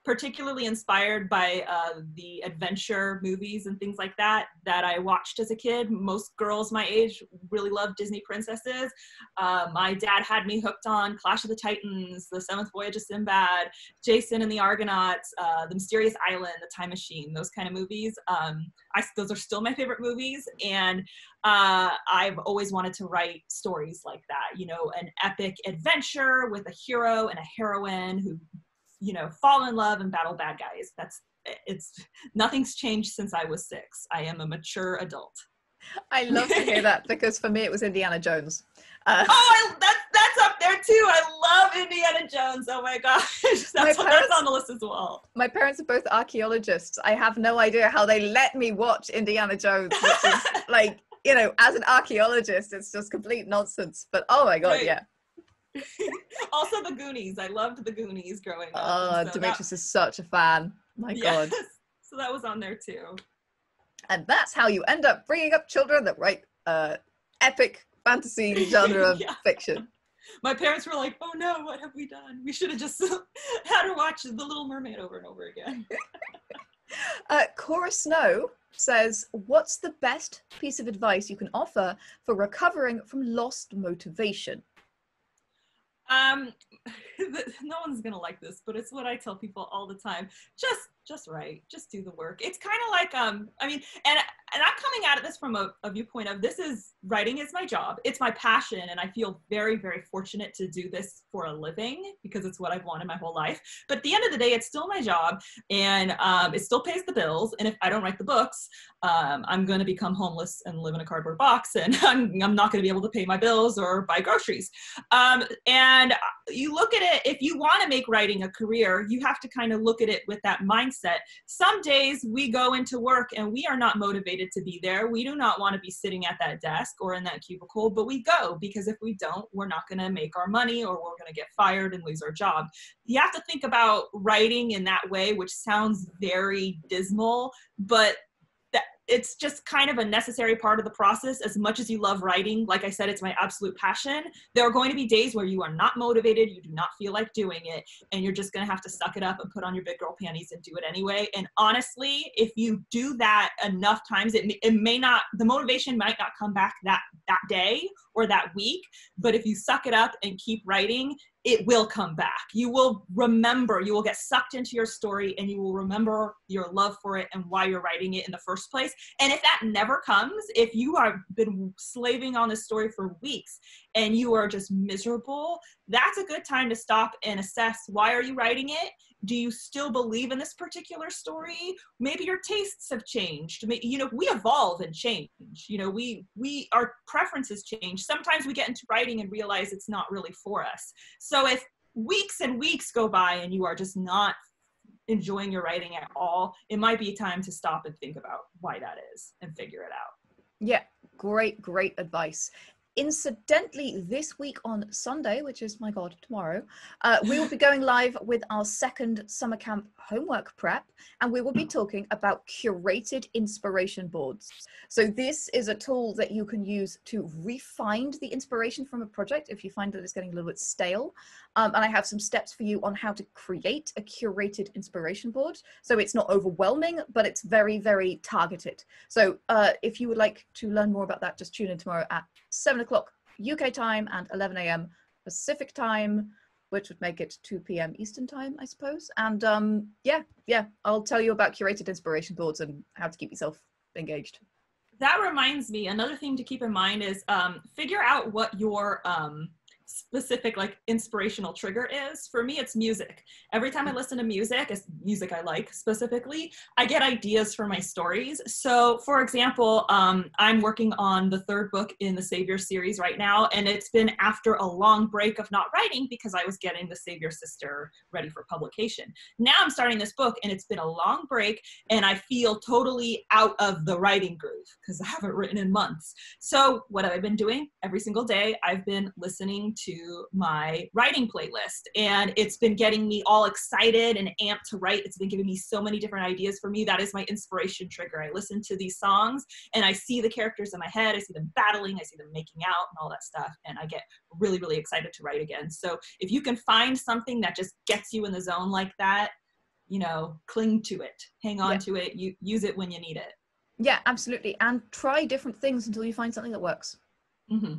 particularly inspired by uh, the adventure movies and things like that that I watched as a kid. Most girls my age really love Disney princesses. Uh, my dad had me hooked on Clash of the Titans, The Seventh Voyage of Sinbad, Jason and the Argonauts, uh, The Mysterious Island, The Time Machine, those kind of movies. Um, I, those are still my favorite movies, and uh, I've always wanted to write stories like that. You know, an epic adventure with a hero and a heroine who you know fall in love and battle bad guys. That's it's nothing's changed since i was six. I am a mature adult. I love to hear that because for me it was indiana jones. Uh, oh I, that's that's up there too. I love indiana jones. Oh my gosh. That's, my parents, that's on the list as well. My parents are both archaeologists. I have no idea how they let me watch indiana jones which is like you know as an archaeologist it's just complete nonsense. But oh my god right. yeah also the Goonies. I loved the Goonies growing up. Oh, so Demetrius that... is such a fan. My yes. God. So that was on there too. And that's how you end up bringing up children that write uh, epic fantasy genre yeah. fiction. My parents were like, "Oh no, what have we done? We should have just had her watch The Little Mermaid over and over again." uh, Cora Snow says, "What's the best piece of advice you can offer for recovering from lost motivation?" Um, no one's gonna like this, but it's what I tell people all the time. Just just write, just do the work. It's kind of like um, I mean, and and I'm coming at this from a, a, viewpoint of this is writing is my job, it's my passion, and I feel very very fortunate to do this for a living because it's what I've wanted my whole life. But at the end of the day, it's still my job, and um, it still pays the bills. And if I don't write the books, um, I'm going to become homeless and live in a cardboard box, and I'm, I'm not going to be able to pay my bills or buy groceries. Um, and you look at it if you want to make writing a career, you have to kind of look at it with that mindset mindset. Some days we go into work and we are not motivated to be there. We do not want to be sitting at that desk or in that cubicle, but we go because if we don't, we're not going to make our money or we're going to get fired and lose our job. You have to think about writing in that way, which sounds very dismal, but it's just kind of a necessary part of the process. As much as you love writing like i said it's my absolute passion. There are going to be days where you are not motivated you do not feel like doing it and you're just going to have to suck it up and put on your big girl panties and do it anyway. And honestly if you do that enough times it, it may not the motivation might not come back that that day or that week but if you suck it up and keep writing it will come back. You will remember, you will get sucked into your story and you will remember your love for it and why you're writing it in the first place. And if that never comes, if you have been slaving on this story for weeks and you are just miserable, that's a good time to stop and assess why are you writing it? Do you still believe in this particular story? Maybe your tastes have changed. You know we evolve and change. You know we we our preferences change. Sometimes we get into writing and realize it's not really for us. So if weeks and weeks go by and you are just not enjoying your writing at all it might be time to stop and think about why that is and figure it out. Yeah great great advice Incidentally, this week on Sunday, which is my God, tomorrow, uh, we will be going live with our second summer camp homework prep, and we will be talking about curated inspiration boards. So, this is a tool that you can use to refine the inspiration from a project if you find that it's getting a little bit stale. Um, and I have some steps for you on how to create a curated inspiration board. So, it's not overwhelming, but it's very, very targeted. So, uh, if you would like to learn more about that, just tune in tomorrow at 7 o'clock UK time and 11 a.m. Pacific time, which would make it 2 p.m. Eastern time, I suppose. And um, yeah, yeah, I'll tell you about curated inspiration boards and how to keep yourself engaged. That reminds me, another thing to keep in mind is um, figure out what your um, specific like inspirational trigger is for me it's music. Every time i listen to music it's music i like specifically i get ideas for my stories. So for example um, i'm working on the third book in the savior series right now and it's been after a long break of not writing because i was getting the savior's sister ready for publication. Now i'm starting this book and it's been a long break and i feel totally out of the writing groove because i haven't written in months. So what have i been doing? Every single day i've been listening to my writing playlist and it's been getting me all excited and amped to write. It's been giving me so many different ideas for me. That is my inspiration trigger. I listen to these songs and I see the characters in my head. I see them battling, I see them making out and all that stuff. And I get really, really excited to write again. So if you can find something that just gets you in the zone like that, you know, cling to it, hang on yeah. to it, you use it when you need it. Yeah, absolutely. And try different things until you find something that works. Mm-hmm.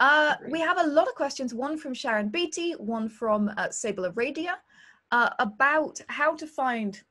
Uh, we have a lot of questions, one from Sharon Beatty, one from uh, Sable Aradia, uh, about how to find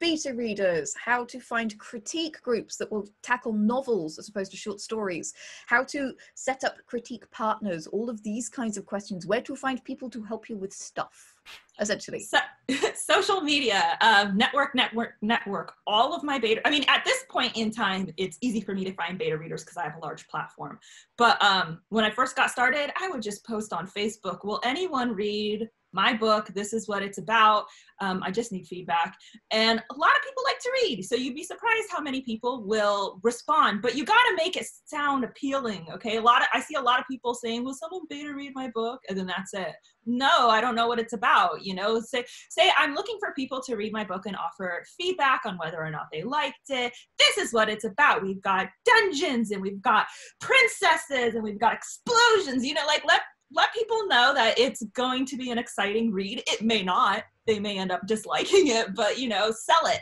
beta readers, how to find critique groups that will tackle novels as opposed to short stories, how to set up critique partners, all of these kinds of questions, where to find people to help you with stuff essentially. So, social media uh, network network network all of my beta i mean at this point in time it's easy for me to find beta readers because i have a large platform. But um, when i first got started i would just post on facebook will anyone read my book this is what it's about. Um, i just need feedback. And a lot of people like to read so you'd be surprised how many people will respond but you got to make it sound appealing okay? A lot of i see a lot of people saying will someone beta read my book? And then that's it. No i don't know what it's about you know? Say say i'm looking for people to read my book and offer feedback on whether or not they liked it. This is what it's about. We've got dungeons and we've got princesses and we've got explosions you know? Like let let people know that it's going to be an exciting read. It may not. They may end up disliking it but you know sell it.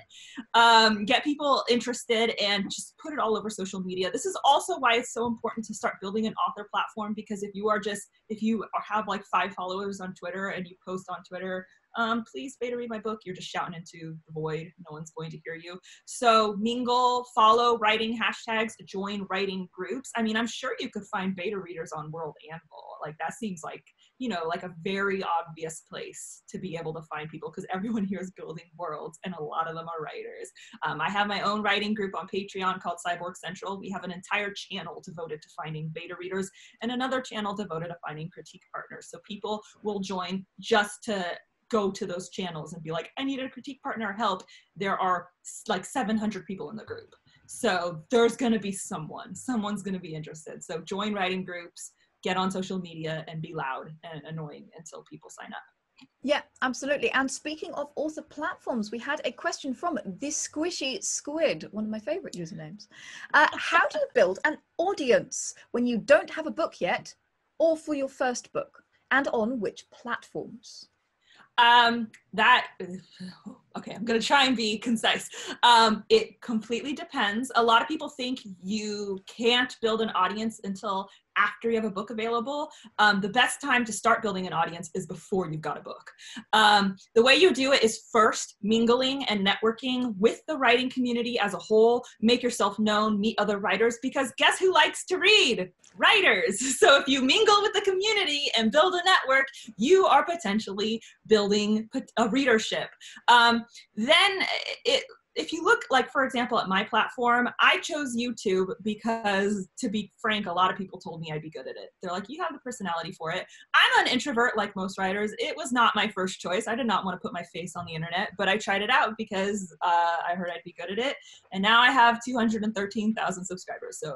Um, get people interested and just put it all over social media. This is also why it's so important to start building an author platform because if you are just if you have like five followers on twitter and you post on twitter um, please beta read my book. You're just shouting into the void. No one's going to hear you. So mingle, follow writing hashtags, join writing groups. I mean, I'm sure you could find beta readers on World Anvil. Like that seems like, you know, like a very obvious place to be able to find people because everyone here is building worlds and a lot of them are writers. Um, I have my own writing group on Patreon called Cyborg Central. We have an entire channel devoted to finding beta readers and another channel devoted to finding critique partners. So people will join just to go to those channels and be like, I need a critique partner help. There are like 700 people in the group. So there's going to be someone, someone's going to be interested. So join writing groups, get on social media and be loud and annoying until people sign up. Yeah, absolutely. And speaking of author platforms, we had a question from this squishy squid, one of my favorite usernames. Uh, how do you build an audience when you don't have a book yet or for your first book? And on which platforms? Um, that okay, I'm gonna try and be concise. Um, it completely depends. A lot of people think you can't build an audience until after you have a book available. Um, the best time to start building an audience is before you've got a book. Um, the way you do it is first mingling and networking with the writing community as a whole. Make yourself known, meet other writers, because guess who likes to read? Writers. So if you mingle with the community and build a network, you are potentially building a readership. Um, then it if you look like for example at my platform i chose youtube because to be frank a lot of people told me i'd be good at it. They're like you have the personality for it. I'm an introvert like most writers. It was not my first choice. I did not want to put my face on the internet but i tried it out because uh, i heard i'd be good at it. And now i have 213000 subscribers so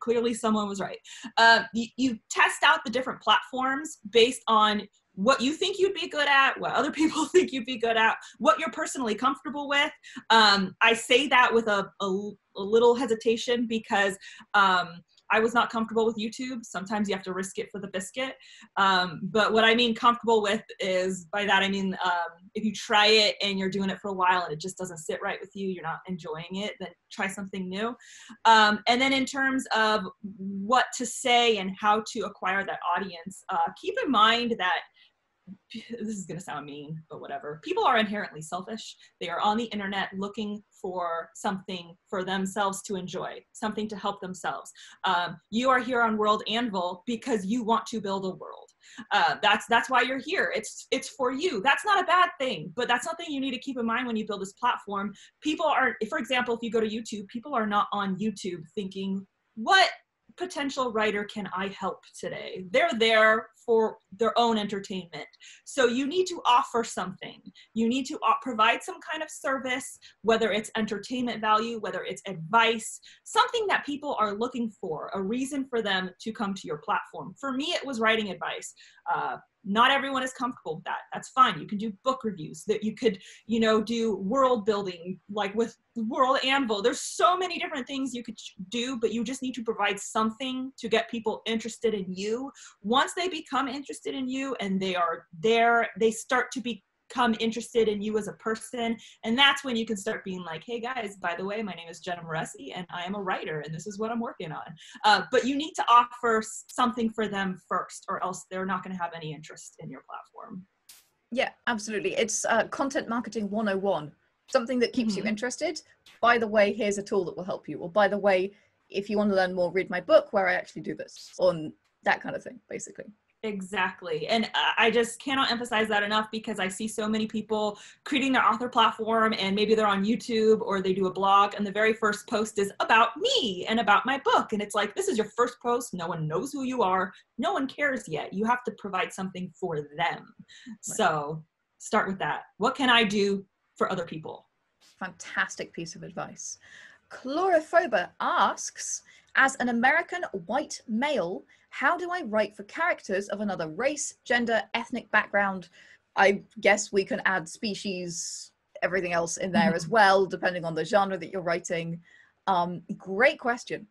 clearly someone was right. Uh, you, you test out the different platforms based on what you think you'd be good at, what other people think you'd be good at, what you're personally comfortable with. Um, I say that with a, a, a little hesitation because um, I was not comfortable with YouTube. Sometimes you have to risk it for the biscuit. Um, but what I mean comfortable with is by that I mean um, if you try it and you're doing it for a while and it just doesn't sit right with you, you're not enjoying it, then try something new. Um, and then in terms of what to say and how to acquire that audience, uh, keep in mind that this is going to sound mean, but whatever. People are inherently selfish. They are on the internet looking for something for themselves to enjoy, something to help themselves. Um, you are here on World Anvil because you want to build a world. Uh, that's that's why you're here. It's it's for you. That's not a bad thing, but that's something you need to keep in mind when you build this platform. People are, for example, if you go to YouTube, people are not on YouTube thinking, "What potential writer can I help today? They're there for their own entertainment. So you need to offer something. You need to provide some kind of service, whether it's entertainment value, whether it's advice, something that people are looking for, a reason for them to come to your platform. For me, it was writing advice. Uh, not everyone is comfortable with that. That's fine. You can do book reviews that you could you know do world building like with world anvil. There's so many different things you could do but you just need to provide something to get people interested in you. Once they become interested in you and they are there they start to be become interested in you as a person. And that's when you can start being like, hey guys, by the way, my name is Jenna Moreci and I am a writer and this is what I'm working on. Uh, but you need to offer something for them first or else they're not going to have any interest in your platform. Yeah, absolutely. It's uh, content marketing 101, something that keeps mm-hmm. you interested. By the way, here's a tool that will help you. Or by the way, if you want to learn more, read my book where I actually do this on that kind of thing, basically. Exactly. And uh, I just cannot emphasize that enough because I see so many people creating their author platform and maybe they're on YouTube or they do a blog and the very first post is about me and about my book. And it's like, this is your first post. No one knows who you are. No one cares yet. You have to provide something for them. Right. So start with that. What can I do for other people? Fantastic piece of advice. Chlorophoba asks, as an American white male, how do I write for characters of another race, gender, ethnic background? I guess we can add species, everything else in there as well, depending on the genre that you're writing. Um, great question.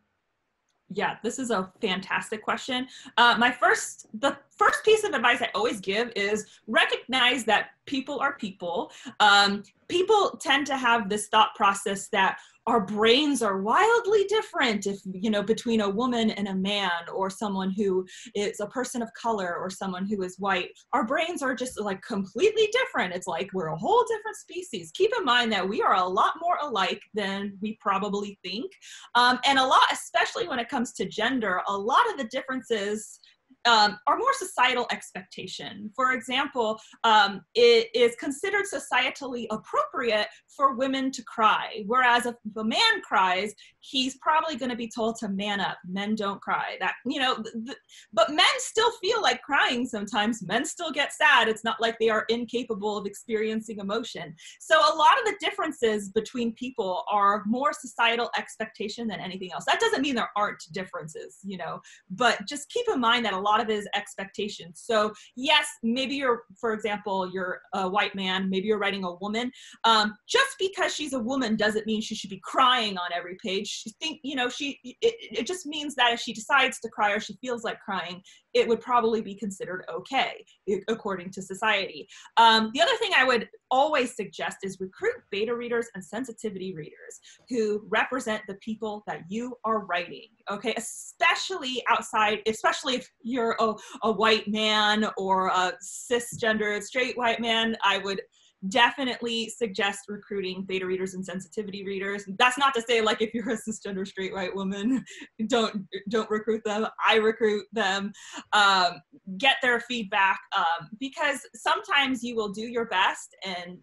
Yeah, this is a fantastic question. Uh, my first, the first piece of advice I always give is recognize that people are people. Um, people tend to have this thought process that our brains are wildly different if you know between a woman and a man or someone who is a person of color or someone who is white. Our brains are just like completely different. It's like we're a whole different species. Keep in mind that we are a lot more alike than we probably think. Um, and a lot especially when it comes to gender a lot of the differences um, are more societal expectation. For example, um, it is considered societally appropriate for women to cry, whereas if a man cries, he's probably going to be told to man up. Men don't cry. That you know, th- but men still feel like crying sometimes. Men still get sad. It's not like they are incapable of experiencing emotion. So a lot of the differences between people are more societal expectation than anything else. That doesn't mean there aren't differences, you know, but just keep in mind that a lot of it is expectations. So yes, maybe you're, for example, you're a white man, maybe you're writing a woman. Um, just because she's a woman doesn't mean she should be crying on every page. She think, you know, she, it, it just means that if she decides to cry or she feels like crying, it would probably be considered okay according to society. Um, the other thing I would always suggest is recruit beta readers and sensitivity readers who represent the people that you are writing. Okay, especially outside, especially if you're a, a white man or a cisgendered straight white man, I would definitely suggest recruiting beta readers and sensitivity readers. That's not to say like if you're a cisgender straight white woman don't don't recruit them. I recruit them. Um, get their feedback um, because sometimes you will do your best and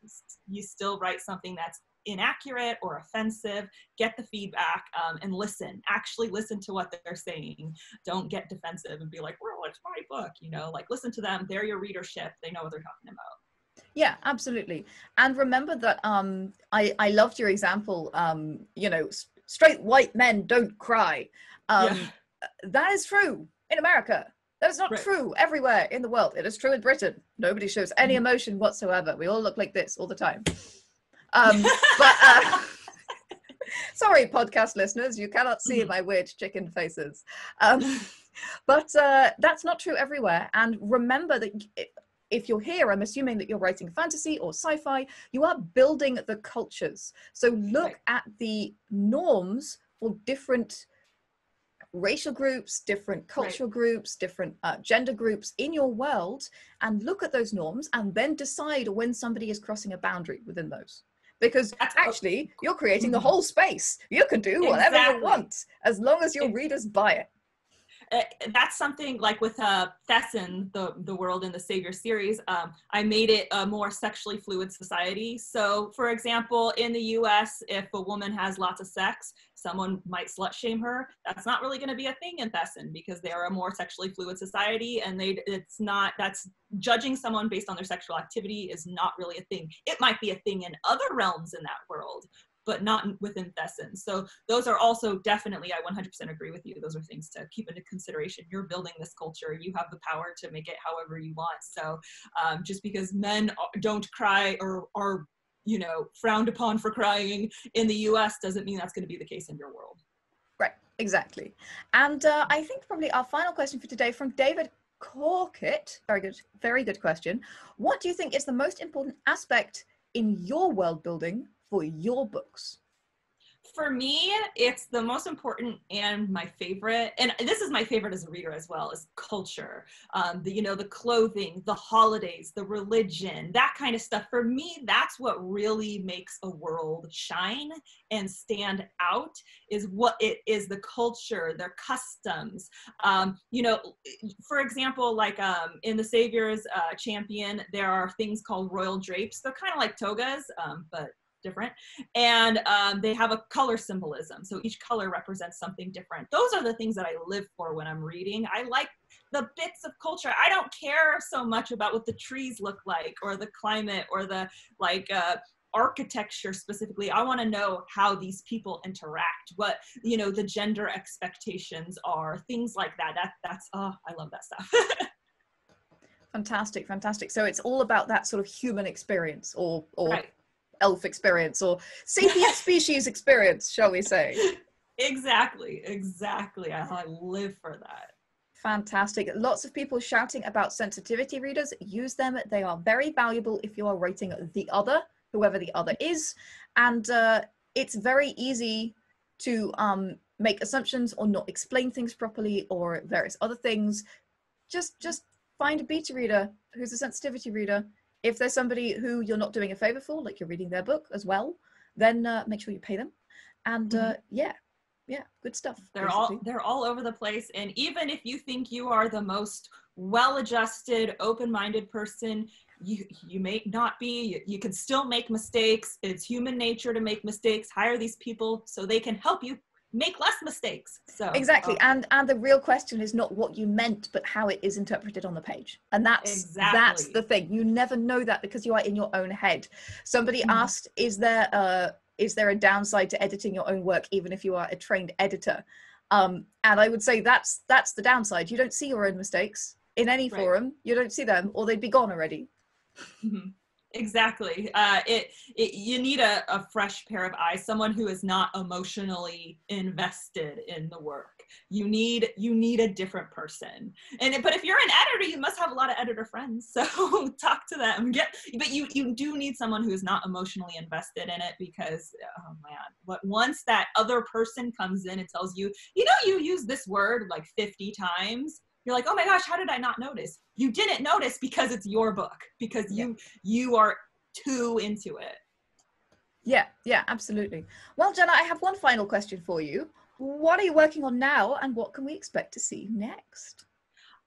you still write something that's inaccurate or offensive. Get the feedback um, and listen. Actually listen to what they're saying. Don't get defensive and be like well it's my book you know? Like listen to them. They're your readership. They know what they're talking about yeah, absolutely. And remember that um, I, I loved your example, um, you know, straight white men don't cry. Um, yeah. That is true in America. That is not right. true everywhere in the world. It is true in Britain. Nobody shows any mm-hmm. emotion whatsoever. We all look like this all the time. Um, but uh, sorry, podcast listeners, you cannot see mm-hmm. my weird chicken faces. Um, but uh, that's not true everywhere. And remember that if you're here, I'm assuming that you're writing fantasy or sci fi, you are building the cultures. So look right. at the norms for different racial groups, different cultural right. groups, different uh, gender groups in your world, and look at those norms and then decide when somebody is crossing a boundary within those. Because actually, you're creating the whole space. You can do whatever exactly. you want as long as your readers buy it. Uh, that's something like with uh, the the world in the Savior series. Um, I made it a more sexually fluid society. So, for example, in the U.S., if a woman has lots of sex, someone might slut shame her. That's not really going to be a thing in Thessen because they are a more sexually fluid society, and they it's not that's judging someone based on their sexual activity is not really a thing. It might be a thing in other realms in that world, but not within Thessen. So those are also definitely, I 100% agree with you. Those are things to keep into consideration. You're building this culture. You have the power to make it however you want. So um, just because men don't cry or are, you know, frowned upon for crying in the US doesn't mean that's going to be the case in your world. Right, exactly. And uh, I think probably our final question for today from David Corkett. Very good, very good question. What do you think is the most important aspect in your world building for your books? For me, it's the most important and my favorite, and this is my favorite as a reader as well, is culture. Um, the, you know, the clothing, the holidays, the religion, that kind of stuff. For me, that's what really makes a world shine and stand out is what it is the culture, their customs. Um, you know, for example, like um, in the Savior's uh, Champion, there are things called royal drapes. They're kind of like togas, um, but different. And um, they have a color symbolism. So each color represents something different. Those are the things that i live for when i'm reading. I like the bits of culture. I don't care so much about what the trees look like or the climate or the like uh, architecture specifically. I want to know how these people interact what you know the gender expectations are things like that. That that's oh i love that stuff. Fantastic fantastic. So it's all about that sort of human experience or or right elf experience or sapient species experience, shall we say? Exactly, exactly. I, I live for that. Fantastic. Lots of people shouting about sensitivity readers. Use them. They are very valuable if you are writing the other, whoever the other is. And uh, it's very easy to um, make assumptions or not explain things properly or various other things. Just, just find a beta reader who's a sensitivity reader if there's somebody who you're not doing a favor for, like you're reading their book as well, then uh, make sure you pay them. And uh, mm-hmm. yeah, yeah, good stuff. They're basically. all they're all over the place. And even if you think you are the most well-adjusted, open-minded person, you you may not be. You, you can still make mistakes. It's human nature to make mistakes. Hire these people so they can help you make less mistakes. So exactly um, and and the real question is not what you meant but how it is interpreted on the page. And that's exactly. that's the thing. You never know that because you are in your own head. Somebody mm-hmm. asked is there a is there a downside to editing your own work even if you are a trained editor? Um, and i would say that's that's the downside. You don't see your own mistakes in any right. forum. You don't see them or they'd be gone already. Mm-hmm exactly. Uh, it, it you need a, a fresh pair of eyes someone who is not emotionally invested in the work. You need you need a different person. And but if you're an editor you must have a lot of editor friends so talk to them. Get but you you do need someone who is not emotionally invested in it because oh man but once that other person comes in and tells you you know you use this word like 50 times you're like, oh my gosh, how did I not notice? You didn't notice because it's your book, because you you are too into it. Yeah, yeah, absolutely. Well, Jenna, I have one final question for you. What are you working on now, and what can we expect to see next?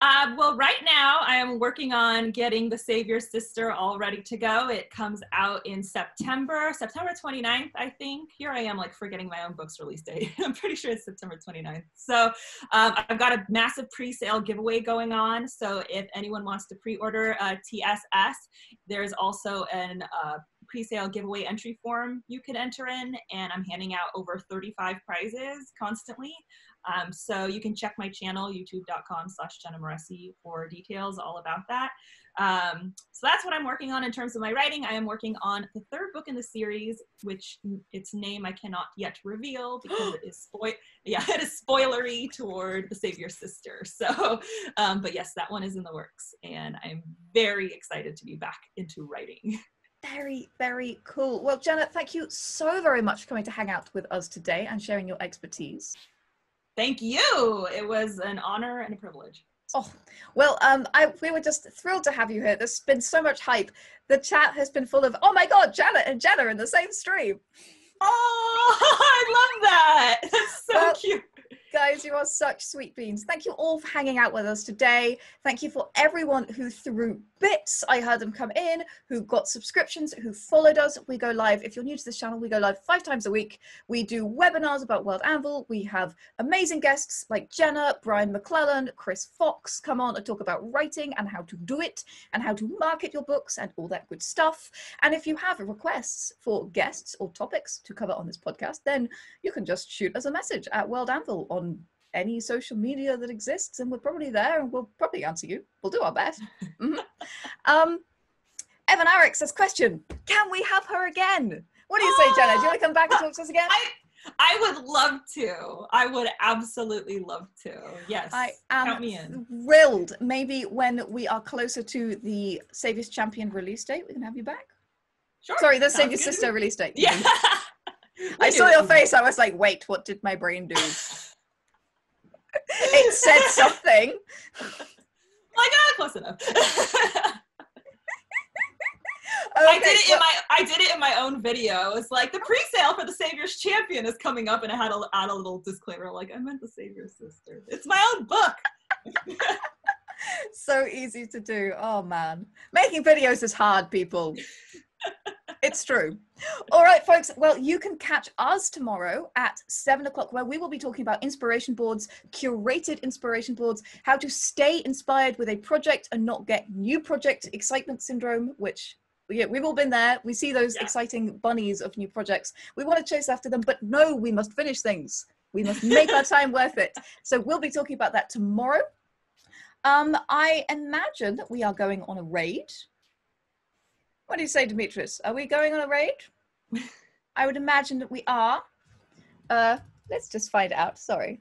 Uh, well, right now I am working on getting The Savior Sister all ready to go. It comes out in September, September 29th, I think. Here I am, like forgetting my own book's release date. I'm pretty sure it's September 29th. So um, I've got a massive pre-sale giveaway going on. So if anyone wants to pre-order uh, TSS, there's also an uh, pre-sale giveaway entry form you could enter in, and I'm handing out over 35 prizes constantly. Um, so you can check my channel, youtube.com slash Jenna Moreci for details all about that. Um, so that's what I'm working on in terms of my writing. I am working on the third book in the series, which its name I cannot yet reveal because it is spoil yeah, it is spoilery toward the Savior's sister. So, um, but yes, that one is in the works, and I'm very excited to be back into writing. Very, very cool. Well, Janet, thank you so very much for coming to hang out with us today and sharing your expertise. Thank you. It was an honor and a privilege. Oh, well, um, I, we were just thrilled to have you here. There's been so much hype. The chat has been full of, oh my God, Janet and Jenna in the same stream. Oh, I love that. That's so well, cute. Guys, you are such sweet beans. Thank you all for hanging out with us today. Thank you for everyone who threw bits. I heard them come in, who got subscriptions, who followed us. We go live. If you're new to this channel, we go live five times a week. We do webinars about World Anvil. We have amazing guests like Jenna, Brian McClellan, Chris Fox come on and talk about writing and how to do it and how to market your books and all that good stuff. And if you have requests for guests or topics to cover on this podcast, then you can just shoot us a message at World Anvil on on any social media that exists and we're probably there and we'll probably answer you. We'll do our best. Mm-hmm. Um, Evan Arick says, question, can we have her again? What do you say, Jenna? Do you want to come back and talk to us again? I, I would love to. I would absolutely love to. Yes. I am thrilled. Maybe when we are closer to the Savior's Champion release date, we can have you back. Sure. Sorry, the Savior's Sister release date. Yeah. I saw your face. I was like, wait, what did my brain do? it said something. like, ah, close enough. Okay, I did it well, in my I did it in my own video. It's like the pre-sale for the Savior's Champion is coming up, and I had to add a little disclaimer, like I meant the Savior's sister. It's my own book. so easy to do. Oh man, making videos is hard, people it's true. All right, folks. Well, you can catch us tomorrow at seven o'clock, where we will be talking about inspiration boards, curated inspiration boards, how to stay inspired with a project and not get new project excitement syndrome, which yeah, we've all been there. We see those yeah. exciting bunnies of new projects. We want to chase after them, but no, we must finish things. We must make our time worth it. So we'll be talking about that tomorrow. Um, I imagine that we are going on a raid what do you say, Demetrius? Are we going on a raid? I would imagine that we are. Uh, let's just find out. Sorry.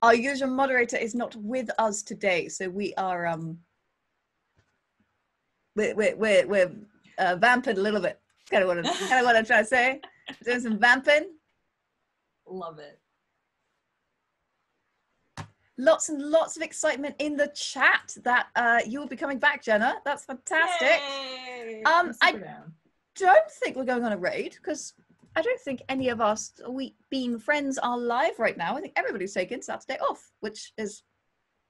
Our usual moderator is not with us today, so we are um we're we're we're, we're uh, vamping a little bit. Kind of what I'm, kind of what I'm trying to say. Doing some vamping. Love it lots and lots of excitement in the chat that uh, you will be coming back, Jenna. That's fantastic. Yay! Um, I down. don't think we're going on a raid because I don't think any of us we being friends are live right now. I think everybody's taking Saturday off, which is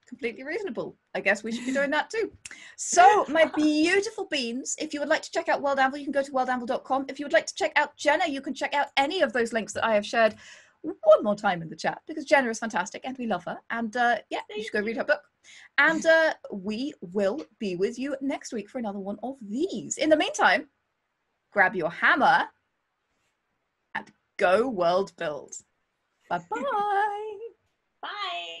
completely reasonable. I guess we should be doing that too. So, my beautiful beans, if you would like to check out World Anvil, you can go to worldanvil.com. If you would like to check out Jenna, you can check out any of those links that I have shared one more time in the chat because Jenna is fantastic and we love her. And uh, yeah, you should go read her book. And uh, we will be with you next week for another one of these. In the meantime, grab your hammer and go world build. Bye-bye. Bye.